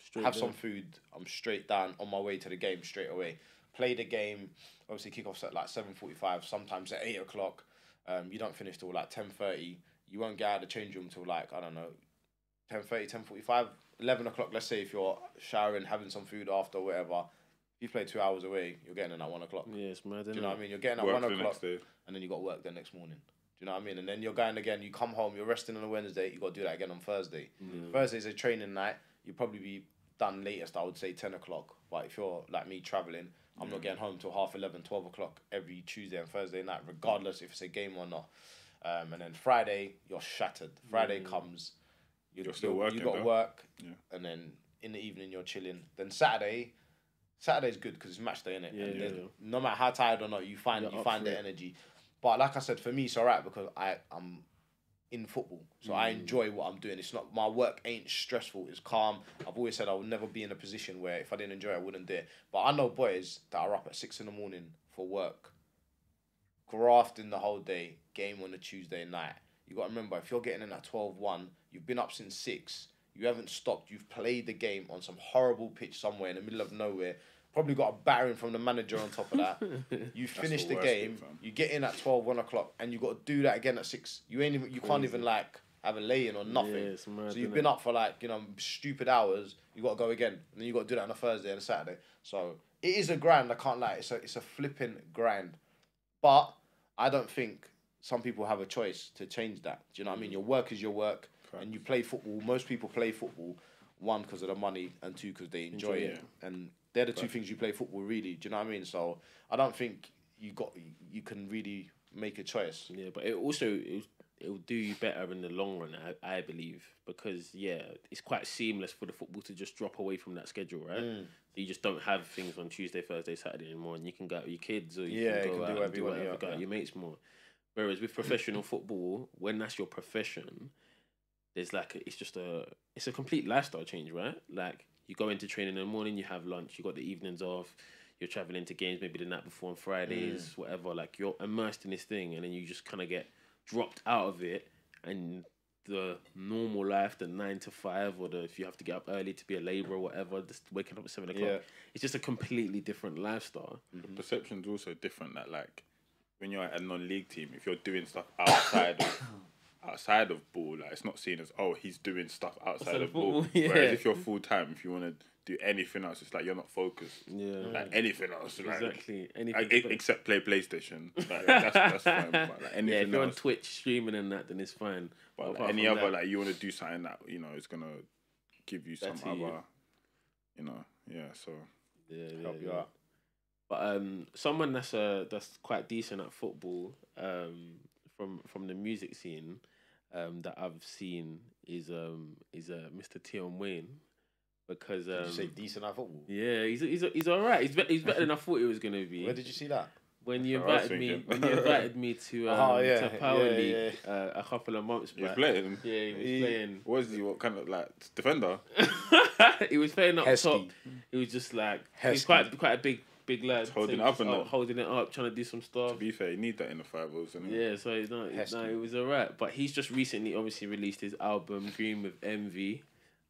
[SPEAKER 1] Straight
[SPEAKER 3] have
[SPEAKER 1] there.
[SPEAKER 3] some food. I'm straight down on my way to the game straight away. Play the game. Obviously, kickoffs at like seven forty five. Sometimes at eight o'clock. Um, you don't finish till like ten thirty. You won't get out of the change room till like I don't know, 10.30, 10.45, 11 o'clock. Let's say if you're showering, having some food after, whatever. If you play two hours away, you're getting in at one o'clock.
[SPEAKER 1] Yeah, it's mad.
[SPEAKER 3] Do you know what I mean? You're getting at
[SPEAKER 2] Work
[SPEAKER 3] one
[SPEAKER 2] for the
[SPEAKER 3] o'clock, and then you got work the next morning. Do you know what I mean? And then you're going again. You come home. You're resting on a Wednesday. You got to do that again on Thursday. Thursday's a training night. You probably be done latest. I would say ten o'clock. But if you're like me traveling, I'm not getting home till half 11, 12 o'clock every Tuesday and Thursday night, regardless if it's a game or not. Um, and then Friday, you're shattered. Friday comes. You,
[SPEAKER 2] You're still
[SPEAKER 3] you-
[SPEAKER 2] working,
[SPEAKER 3] You got
[SPEAKER 2] though.
[SPEAKER 3] work,
[SPEAKER 2] Yeah.
[SPEAKER 3] and then in the evening you're chilling. Then Saturday, Saturday's good because it's match day, innit?
[SPEAKER 1] Yeah,
[SPEAKER 3] and
[SPEAKER 1] yeah, yeah.
[SPEAKER 3] no matter how tired or not, you find
[SPEAKER 1] You're
[SPEAKER 3] you find the
[SPEAKER 1] it.
[SPEAKER 3] energy. But like I said, for me, it's alright because I I'm in football, so I
[SPEAKER 1] Mm.
[SPEAKER 3] enjoy what I'm doing. It's not my work ain't stressful. It's calm. I've always said I would never be in a position where if I didn't enjoy it, I wouldn't do it. But I know boys that are up at six in the morning for work, grafting the whole day, game on a Tuesday night. You got to remember if you're getting in at 12-1, you've been up since six. You haven't stopped. You've played the game on some horrible pitch somewhere in the middle of nowhere. Probably got a battering from the manager on top of that. You finish
[SPEAKER 2] the
[SPEAKER 3] the, game.
[SPEAKER 2] fam.
[SPEAKER 3] You get in at 12, 1 o'clock, and you got to do that again at six. You ain't even. You can't even like have a lay in or nothing.
[SPEAKER 1] Yeah, mad,
[SPEAKER 3] so you've been up for like you know stupid hours. You got to go again, and then you got to do that on a Thursday and a Saturday. So it is a grind. I can't lie. It's a it's a flipping grind, but I don't think some people have a choice to change that. Do you know what I mean? Your work is your work, and you play football. Most people play football one because of the money, and two because they enjoy,
[SPEAKER 1] Enjoy
[SPEAKER 3] it. And they're the two things you play football really. Do you know what I mean? So I don't think you got you can really make a choice.
[SPEAKER 1] Yeah, but it also it it'll do you better in the long run, I, I believe, because yeah, it's quite seamless for the football to just drop away from that schedule, right?
[SPEAKER 3] Mm.
[SPEAKER 1] So you just don't have things on Tuesday, Thursday, Saturday anymore, and you can go out with your kids or you
[SPEAKER 3] Yeah,
[SPEAKER 1] can
[SPEAKER 3] you
[SPEAKER 1] go
[SPEAKER 3] can do
[SPEAKER 1] out
[SPEAKER 3] whatever
[SPEAKER 1] and do
[SPEAKER 3] you
[SPEAKER 1] whatever,
[SPEAKER 3] yeah,
[SPEAKER 1] go out
[SPEAKER 3] yeah.
[SPEAKER 1] your mates more. Whereas with professional football, when that's your profession, there's like a, it's just a it's a complete lifestyle change, right? Like you go into training in the morning, you have lunch, you got the evenings off, you're traveling to games maybe the night before on Fridays, mm. whatever. Like you're immersed in this thing, and then you just kind of get dropped out of it, and the normal life, the nine to five, or the if you have to get up early to be a labourer or whatever, just waking up at seven o'clock.
[SPEAKER 3] Yeah.
[SPEAKER 1] It's just a completely different lifestyle.
[SPEAKER 2] The perception's also different. That like when you're at a non-league team, if you're doing stuff outside of outside of ball, like it's not seen as oh he's doing stuff outside,
[SPEAKER 1] Outside
[SPEAKER 2] of
[SPEAKER 1] of
[SPEAKER 2] ball.
[SPEAKER 1] yeah.
[SPEAKER 2] Whereas if you're full time, if you want to do anything else, it's like you're not focused.
[SPEAKER 1] Yeah.
[SPEAKER 2] Like anything else, like,
[SPEAKER 1] Exactly. Anything
[SPEAKER 2] like,
[SPEAKER 1] to
[SPEAKER 2] except play PlayStation. Like, that's that's fine. But like anything
[SPEAKER 1] yeah, if you're on Twitch streaming and that, then it's fine.
[SPEAKER 2] but like, any other
[SPEAKER 1] that-
[SPEAKER 2] like you want to do something that you know is gonna give you some other,
[SPEAKER 1] you.
[SPEAKER 2] you know, yeah. So
[SPEAKER 1] yeah, yeah,
[SPEAKER 3] you
[SPEAKER 1] yeah.
[SPEAKER 3] out.
[SPEAKER 1] But um, someone that's uh that's quite decent at football um from from the music scene um that I've seen is um is uh Mr. Tion Wayne because
[SPEAKER 3] Did
[SPEAKER 1] um
[SPEAKER 3] you say decent at football?
[SPEAKER 1] yeah he's he's he's all right he's be- he's better than I thought he was gonna be
[SPEAKER 3] Where did you see that?
[SPEAKER 1] when you
[SPEAKER 2] That's what I was
[SPEAKER 1] invited me when you invited me to um,
[SPEAKER 3] Oh, yeah,
[SPEAKER 1] to Power
[SPEAKER 3] yeah,
[SPEAKER 1] League Uh, a couple of months
[SPEAKER 2] he was
[SPEAKER 1] back
[SPEAKER 2] playing.
[SPEAKER 1] yeah he was
[SPEAKER 3] He-
[SPEAKER 1] playing
[SPEAKER 2] What is he? What kind of like defender?
[SPEAKER 1] he was playing up
[SPEAKER 3] Heskey.
[SPEAKER 1] top he was just like he's quite quite a big big lad
[SPEAKER 2] Holding
[SPEAKER 1] so
[SPEAKER 2] it up and
[SPEAKER 1] just,
[SPEAKER 2] that.
[SPEAKER 1] uh, holding it up trying to do some stuff
[SPEAKER 2] To be fair, you need that in the five isn't it?
[SPEAKER 1] Yeah, so it's not,
[SPEAKER 3] Heskey.
[SPEAKER 1] no, it was alright. But he's just recently obviously released his album Green with Envy.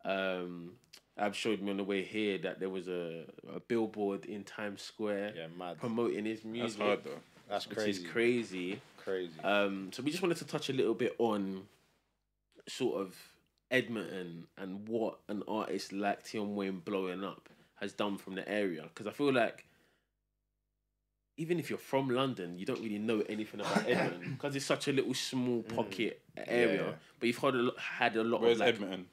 [SPEAKER 1] Um, Ab showed me on the way here that there was a, a billboard in Times Square
[SPEAKER 3] Yeah, mad.
[SPEAKER 1] promoting his music.
[SPEAKER 2] That's hard though.
[SPEAKER 3] That's
[SPEAKER 1] which
[SPEAKER 3] crazy.
[SPEAKER 1] is crazy.
[SPEAKER 3] Crazy.
[SPEAKER 1] Um, so we just wanted to touch a little bit on sort of Edmonton and what an artist like Tion Wayne blowing up has done from the area. Because I feel like even if you're from London, you don't really know anything about Edmonton because it's such a little small mm. pocket area.
[SPEAKER 3] Yeah.
[SPEAKER 1] But you've had a lot, had a lot
[SPEAKER 2] Where's
[SPEAKER 1] of like,
[SPEAKER 2] Edmonton?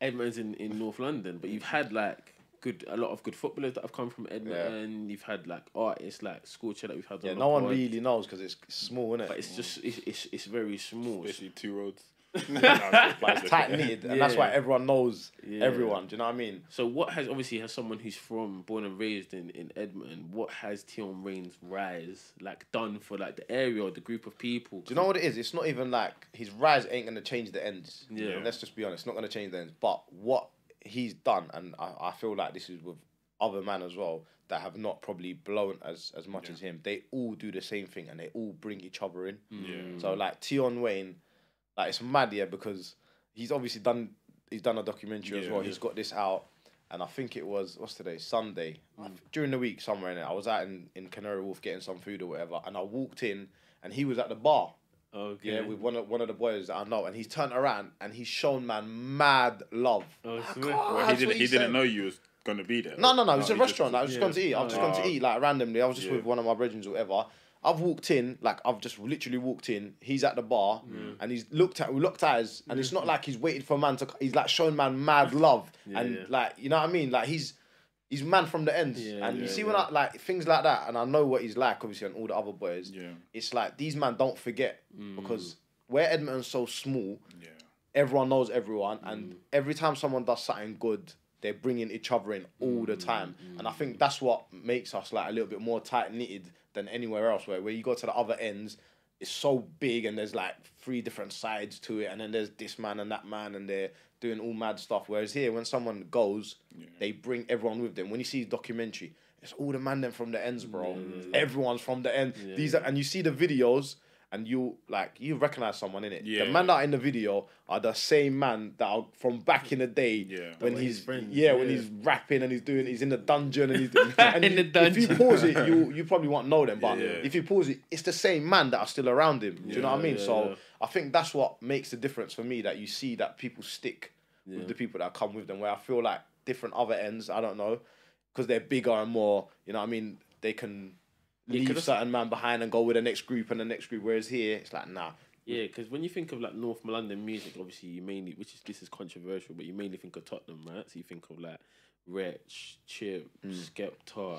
[SPEAKER 1] Edmonton's in, in North London, but you've had like good a lot of good footballers that have come from Edmonton. You've had like artists like Scorcher that we've had.
[SPEAKER 3] yeah, no one really knows because it's small, isn't it?
[SPEAKER 1] But it's just it's it's, it's very small.
[SPEAKER 2] Basically two roads.
[SPEAKER 3] But it's tight knitted, and that's why everyone knows
[SPEAKER 1] Yeah.
[SPEAKER 3] everyone. Do you know what I mean?
[SPEAKER 1] So what has obviously as someone who's from born and raised in, in Edmonton, what has Tion Wayne's rise like done for like the area or the group of people?
[SPEAKER 3] Do you know what it is? It's not even like his rise ain't gonna change the ends.
[SPEAKER 1] Yeah.
[SPEAKER 3] Let's just be honest, it's not gonna change the ends. But what he's done, and I, I feel like this is with other men as well that have not probably blown as as much as him. They all do the same thing and they all bring each other in.
[SPEAKER 2] Yeah.
[SPEAKER 3] So like Tion Wayne, like it's mad, yeah, because he's obviously done he's done a documentary as
[SPEAKER 2] Yeah.
[SPEAKER 3] well. He's got this out, and I think it was what's today Sunday during the week somewhere in it. I was out in in Canary Wharf getting some food or whatever, and I walked in and he was at the bar.
[SPEAKER 1] Okay.
[SPEAKER 3] Yeah, with one of one of the boys that I know, and he's turned around and he's shown man mad love.
[SPEAKER 1] Oh,
[SPEAKER 3] I
[SPEAKER 1] swear.
[SPEAKER 2] Well, he didn't.
[SPEAKER 3] what
[SPEAKER 2] He didn't know you was gonna be there.
[SPEAKER 3] No, no, no. It's a restaurant.
[SPEAKER 2] just-
[SPEAKER 3] I was just
[SPEAKER 1] yeah.
[SPEAKER 3] going to eat. I was just going to eat like randomly. I was just
[SPEAKER 2] Yeah.
[SPEAKER 3] with one of my brethren or whatever. I've walked in, like I've just literally walked in. He's at the bar and he's looked at we looked eyes, and it's not like he's waited for a man to. He's like showing man mad love and
[SPEAKER 1] yeah.
[SPEAKER 3] like you know what I mean. Like he's he's man from the ends,
[SPEAKER 1] Yeah,
[SPEAKER 3] and you
[SPEAKER 1] yeah,
[SPEAKER 3] see when. I like things like that, and I know what he's like obviously and all the other boys.
[SPEAKER 2] Yeah.
[SPEAKER 3] It's like these man don't forget
[SPEAKER 1] Mm.
[SPEAKER 3] because where Edmonton's so small,
[SPEAKER 2] Yeah.
[SPEAKER 3] everyone knows everyone, and
[SPEAKER 1] Mm.
[SPEAKER 3] every time someone does something good, they're bringing each other in all
[SPEAKER 1] Mm,
[SPEAKER 3] the time. And I think that's what makes us like a little bit more tight knitted than anywhere else. Where where you go to the other ends, it's so big and there's like three different sides to it, and then there's this man and that man, and they're doing all mad stuff. Whereas here, when someone goes, they bring everyone with them. When you see his documentary. It's all the man them from the ends, bro. Everyone's from the end. These are, and you see the videos, and you like you recognize someone in it.
[SPEAKER 2] Yeah.
[SPEAKER 3] The man that are in the video are the same man that are from back in the day
[SPEAKER 2] Yeah.
[SPEAKER 3] when
[SPEAKER 1] way
[SPEAKER 3] he's
[SPEAKER 1] he's friends,
[SPEAKER 3] yeah, when he's rapping and he's doing he's in the dungeon and he's and
[SPEAKER 1] In
[SPEAKER 3] you-
[SPEAKER 1] the
[SPEAKER 3] If you pause it, you you probably won't know them, but
[SPEAKER 2] Yeah.
[SPEAKER 3] if you pause it, it's the same man that are still around him. Do you know what I mean?
[SPEAKER 1] Yeah,
[SPEAKER 3] so
[SPEAKER 1] yeah.
[SPEAKER 3] I think that's what makes the difference for me that you see that people stick with the people that come with them. Where I feel like different other ends, I don't know, because they're bigger and more. You know what I mean? They can.
[SPEAKER 1] Yeah,
[SPEAKER 3] Leave certain man behind and go with the next group and the next group. Whereas here, it's like nah,
[SPEAKER 1] Yeah, because when you think of like North London music, obviously you mainly, which is this is controversial, but you mainly think of Tottenham, right? So you think of like Wretch, Chip,
[SPEAKER 3] Mm.
[SPEAKER 1] Skepta,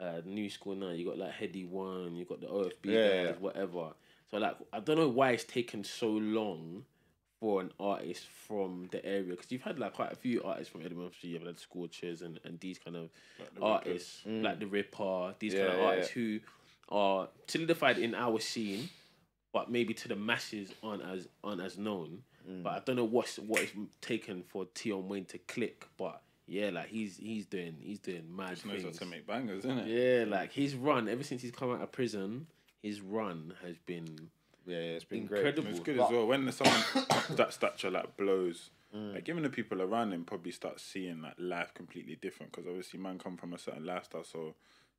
[SPEAKER 1] uh, New School Now. You got like Headie One, you got the OFB
[SPEAKER 3] Yeah,
[SPEAKER 1] guys,
[SPEAKER 3] yeah.
[SPEAKER 1] whatever. So like, I don't know why it's taken so long for an artist from the area because you've had like quite a few artists from Edmonton. So you've had Scorchers and, and these kind of
[SPEAKER 2] the
[SPEAKER 1] artists, like the Ripper, these
[SPEAKER 3] Mm. Yeah,
[SPEAKER 1] kind of
[SPEAKER 3] yeah,
[SPEAKER 1] artists who are solidified in our scene, but maybe to the masses aren't as aren't as known.
[SPEAKER 3] Mm.
[SPEAKER 1] But I don't know what's what is taken for Tion Wayne to click. But yeah, like he's he's doing he's doing mad
[SPEAKER 2] Just knows how
[SPEAKER 1] things.
[SPEAKER 2] to make bangers, isn't it?
[SPEAKER 1] Yeah, like his run ever since he's come out of prison, his run has been
[SPEAKER 3] Yeah, yeah, it's been great.
[SPEAKER 1] Incredible.
[SPEAKER 2] It's good
[SPEAKER 3] But-
[SPEAKER 2] as well when someone that stature like blows.
[SPEAKER 3] Mm.
[SPEAKER 2] Like even the people around him probably start seeing like life completely different because obviously man come from a certain lifestyle. So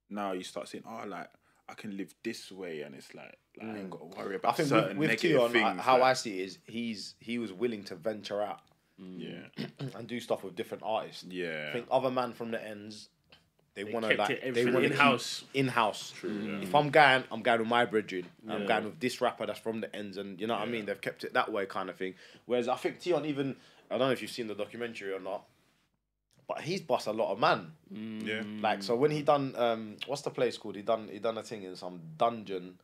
[SPEAKER 2] now you start seeing, oh, like I can live this way, and it's like, like I ain't got to worry
[SPEAKER 3] I
[SPEAKER 2] about
[SPEAKER 3] think
[SPEAKER 2] certain
[SPEAKER 3] with, with
[SPEAKER 2] negative
[SPEAKER 3] Tion, I-
[SPEAKER 2] things.
[SPEAKER 3] how I see it is he's he was willing to venture out
[SPEAKER 2] yeah,
[SPEAKER 3] and do stuff with different artists.
[SPEAKER 2] yeah,
[SPEAKER 3] I think other man from the ends, they, want to like
[SPEAKER 1] it
[SPEAKER 3] they want
[SPEAKER 1] in-house.
[SPEAKER 3] in house.
[SPEAKER 2] yeah.
[SPEAKER 3] If I'm going, I'm going with my brethren. I'm going with this rapper that's from the ends, and you know what I mean. They've kept it that way, kind of thing. Whereas I think Tion even I don't know if you've seen the documentary or not, but he's bust a lot of man.
[SPEAKER 2] yeah.
[SPEAKER 3] Like so when he done um what's the place called? He done he done a thing in some dungeon.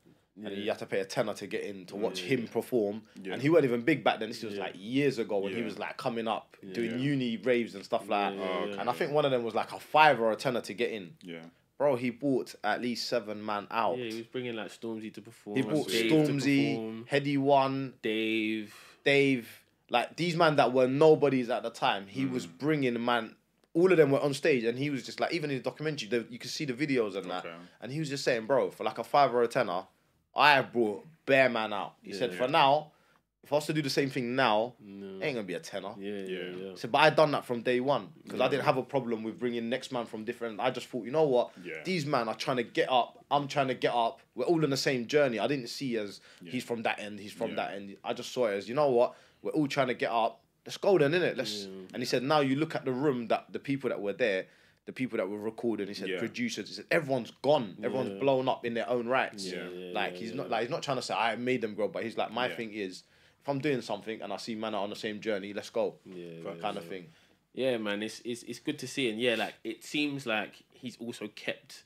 [SPEAKER 3] And you had to pay a tenner to get in to watch him perform,
[SPEAKER 2] Yeah.
[SPEAKER 3] and he wasn't even big back then. This was
[SPEAKER 1] Yeah.
[SPEAKER 3] like years ago when he was like coming up, doing
[SPEAKER 2] Yeah.
[SPEAKER 3] uni raves and stuff like that.
[SPEAKER 1] Yeah, yeah,
[SPEAKER 2] yeah.
[SPEAKER 3] And I think one of them was like a five or a tenner to get in.
[SPEAKER 2] yeah.
[SPEAKER 3] Bro, he bought at least seven man out.
[SPEAKER 1] Yeah, he was bringing like Stormzy to perform.
[SPEAKER 3] he bought
[SPEAKER 1] Dave
[SPEAKER 3] Stormzy, Headie One,
[SPEAKER 1] Dave.
[SPEAKER 3] Dave, like these man that were nobodies at the time. He
[SPEAKER 2] Mm.
[SPEAKER 3] was bringing man. All of them were on stage, and he was just like, even in the documentary, the, you can see the videos and that. And he was just saying, bro, for like a five or a tenner, I have brought bare man out. He said, for now, if I was to do the same thing now,
[SPEAKER 1] No.
[SPEAKER 3] it ain't gonna be a tenner.
[SPEAKER 1] Yeah, yeah,
[SPEAKER 2] Yeah.
[SPEAKER 1] yeah.
[SPEAKER 3] So, but I done that from day one because I didn't have a problem with bringing next man from different. I just thought, you know what,
[SPEAKER 2] Yeah.
[SPEAKER 3] these man are trying to get up. I'm trying to get up. We're all on the same journey. I didn't see as he's from that end. He's from
[SPEAKER 2] Yeah.
[SPEAKER 3] that end. I just saw it as you know what, we're all trying to get up. Let's go then, innit? Let's. And he said, now you look at the room that the people that were there. The people that were recording, he said,
[SPEAKER 2] Yeah.
[SPEAKER 3] producers. He said, everyone's gone. Everyone's
[SPEAKER 1] Yeah.
[SPEAKER 3] blown up in their own rights.
[SPEAKER 2] Yeah.
[SPEAKER 1] Yeah,
[SPEAKER 3] like
[SPEAKER 1] yeah,
[SPEAKER 3] he's
[SPEAKER 1] yeah.
[SPEAKER 3] not like he's not trying to say I made them grow, but he's like my
[SPEAKER 2] Yeah.
[SPEAKER 3] thing is, if I'm doing something and I see man on the same journey, let's go,
[SPEAKER 1] Yeah,
[SPEAKER 2] Fuck.
[SPEAKER 1] yeah,
[SPEAKER 3] kind
[SPEAKER 1] yeah.
[SPEAKER 3] of thing.
[SPEAKER 1] Yeah, man, it's it's it's good to see, and yeah, like it seems like he's also kept,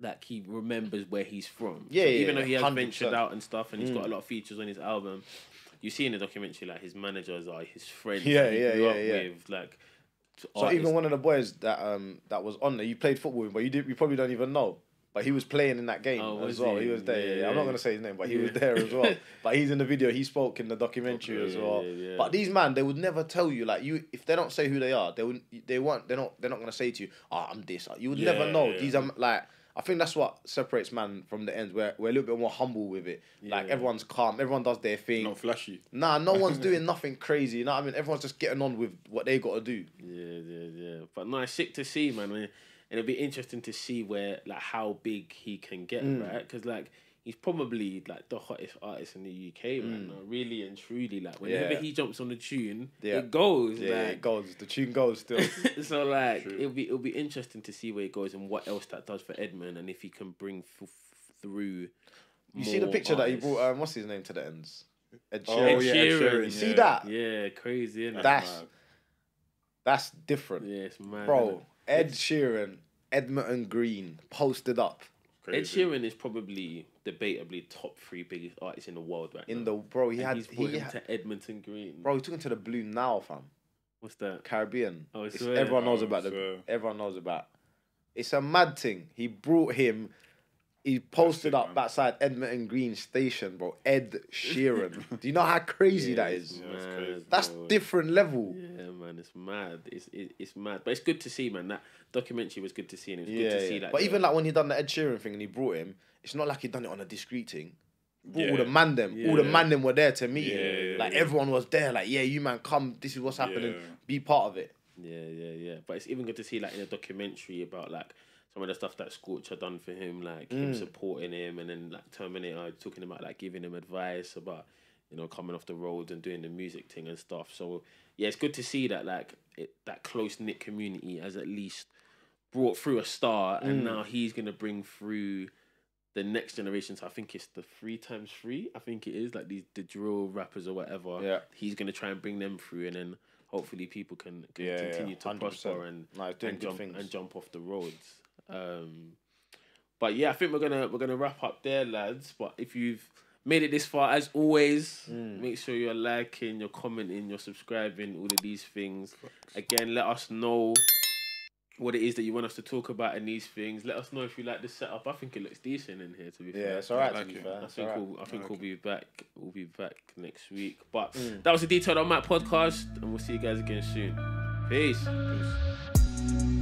[SPEAKER 1] like he remembers where he's from.
[SPEAKER 3] Yeah,
[SPEAKER 1] So
[SPEAKER 3] yeah,
[SPEAKER 1] even though he has
[SPEAKER 3] 100%.
[SPEAKER 1] ventured out and stuff, and he's got a
[SPEAKER 3] Mm.
[SPEAKER 1] lot of features on his album. You see in the documentary, like his managers are his friends.
[SPEAKER 3] Yeah,
[SPEAKER 1] he
[SPEAKER 3] yeah,
[SPEAKER 1] grew
[SPEAKER 3] yeah,
[SPEAKER 1] up
[SPEAKER 3] yeah.
[SPEAKER 1] With, like,
[SPEAKER 3] So even one of the boys that um that was on there, you played football with, but you did you probably don't even know. But he was playing in that game
[SPEAKER 1] Oh,
[SPEAKER 3] as well.
[SPEAKER 1] he?
[SPEAKER 3] He? was there.
[SPEAKER 1] Yeah,
[SPEAKER 3] Yeah, yeah. I'm not gonna say his name, but he was there as well. but he's in the video. He spoke in the documentary as well. But these man, they would never tell you like you if they don't say who they are, they would they won't they're not they're not gonna say to you, oh I'm this. You would never know. These are like I think that's what separates man from the ends. We're we're a little bit more humble with it. Like
[SPEAKER 1] Yeah.
[SPEAKER 3] everyone's calm. Everyone does their thing.
[SPEAKER 2] Not flashy.
[SPEAKER 3] Nah, no one's doing nothing crazy. You know what I mean? Everyone's just getting on with what they got to do.
[SPEAKER 1] Yeah, yeah, yeah. But no, it's sick to see, man. And it'll be interesting to see where, like, how big he can get,
[SPEAKER 3] Mm.
[SPEAKER 1] right? Because, like, he's probably like the hottest artist in the UK, man. Like, really and truly, like, whenever
[SPEAKER 3] Mm. Yeah.
[SPEAKER 1] he jumps on the tune,
[SPEAKER 3] Yeah.
[SPEAKER 1] it goes.
[SPEAKER 3] Yeah,
[SPEAKER 1] like,
[SPEAKER 3] it goes. The tune goes still.
[SPEAKER 1] so like
[SPEAKER 2] True.
[SPEAKER 1] it'll be it'll be interesting to see where it goes and what else that does for Edmund and if he can bring f- through.
[SPEAKER 3] You see the
[SPEAKER 1] more
[SPEAKER 3] picture that he brought. Um, what's his name to the ends? Ed
[SPEAKER 2] Oh,
[SPEAKER 3] Sheeran.
[SPEAKER 1] Ed
[SPEAKER 2] yeah, Ed
[SPEAKER 1] Sheeran.
[SPEAKER 2] Sheeran,
[SPEAKER 3] see that?
[SPEAKER 1] Yeah, crazy. Innit?
[SPEAKER 3] That's-
[SPEAKER 2] mad.
[SPEAKER 3] That's different,
[SPEAKER 1] yeah, it's mad.
[SPEAKER 3] bro. Ed Sheeran, Edmonton Green posted up
[SPEAKER 1] Ed Sheeran is probably debatably top three biggest artists in the world right
[SPEAKER 3] in
[SPEAKER 1] now.
[SPEAKER 3] the bro. He
[SPEAKER 1] And
[SPEAKER 3] had
[SPEAKER 1] he's brought
[SPEAKER 3] he
[SPEAKER 1] him
[SPEAKER 3] had,
[SPEAKER 1] to Edmonton Green.
[SPEAKER 3] bro. He took him to the Blue now, fam.
[SPEAKER 1] What's that?
[SPEAKER 3] Caribbean.
[SPEAKER 1] Oh,
[SPEAKER 3] It's- everyone knows
[SPEAKER 2] Oh,
[SPEAKER 3] about the. Everyone knows about. It's a mad thing. He brought him. He posted
[SPEAKER 2] it,
[SPEAKER 3] up
[SPEAKER 2] man.
[SPEAKER 3] that side Edmonton Green Station, bro. Ed Sheeran. Do you know how crazy
[SPEAKER 1] Yeah,
[SPEAKER 3] that
[SPEAKER 1] it's?
[SPEAKER 2] Yeah, that's crazy.
[SPEAKER 3] That's different level.
[SPEAKER 1] Yeah, man, it's mad. It's it, it's mad, but it's good to see, man. That documentary was good to see, and it was
[SPEAKER 3] Yeah,
[SPEAKER 1] good to see that.
[SPEAKER 3] but even like when he done the Ed Sheeran thing and he brought him, it's not like he done it on a discreet thing. Brought all the man them, all the man them were there to meet him.
[SPEAKER 2] Yeah, yeah,
[SPEAKER 3] like
[SPEAKER 2] yeah.
[SPEAKER 3] everyone was there. Like yeah, you man, come. This is what's happening.
[SPEAKER 2] Yeah.
[SPEAKER 3] Be part of it.
[SPEAKER 1] Yeah, yeah, yeah. But it's even good to see like in a documentary about like some of the stuff that Scorch had done for him, like him
[SPEAKER 3] Mm.
[SPEAKER 1] supporting him, and then like Terminator talking about like giving him advice about you know coming off the road and doing the music thing and stuff. So yeah, it's good to see that like it, that close knit community has at least brought through a star, and
[SPEAKER 3] Mm.
[SPEAKER 1] now he's gonna bring through the next generation. So I think it's the three times three. I think it is like these the drill rappers or whatever.
[SPEAKER 3] Yeah.
[SPEAKER 1] he's gonna try and bring them through, and then hopefully people can, can
[SPEAKER 3] Yeah, yeah,
[SPEAKER 1] continue to
[SPEAKER 3] 100%.
[SPEAKER 1] prosper and
[SPEAKER 3] No,
[SPEAKER 1] and jump
[SPEAKER 3] things.
[SPEAKER 1] and jump off the roads. Um, but yeah, I think we're gonna we're gonna wrap up there, lads. But if you've made it this far, as always,
[SPEAKER 3] Mm.
[SPEAKER 1] make sure you're liking, you're commenting, you're subscribing, all of these things. Again, let us know what it is that you want us to talk about in these things. Let us know if you like the setup. I think it looks decent in here. To be
[SPEAKER 3] Yeah,
[SPEAKER 1] fair,
[SPEAKER 3] it's alright
[SPEAKER 2] like
[SPEAKER 3] to be
[SPEAKER 2] it.
[SPEAKER 3] fair.
[SPEAKER 1] I think
[SPEAKER 3] alright.
[SPEAKER 1] we'll, I think
[SPEAKER 2] like
[SPEAKER 1] we'll be back. We'll be back next week. But
[SPEAKER 3] Mm.
[SPEAKER 1] that was the detailed on Mic podcast, and we'll see you guys again soon. Peace.
[SPEAKER 2] Peace.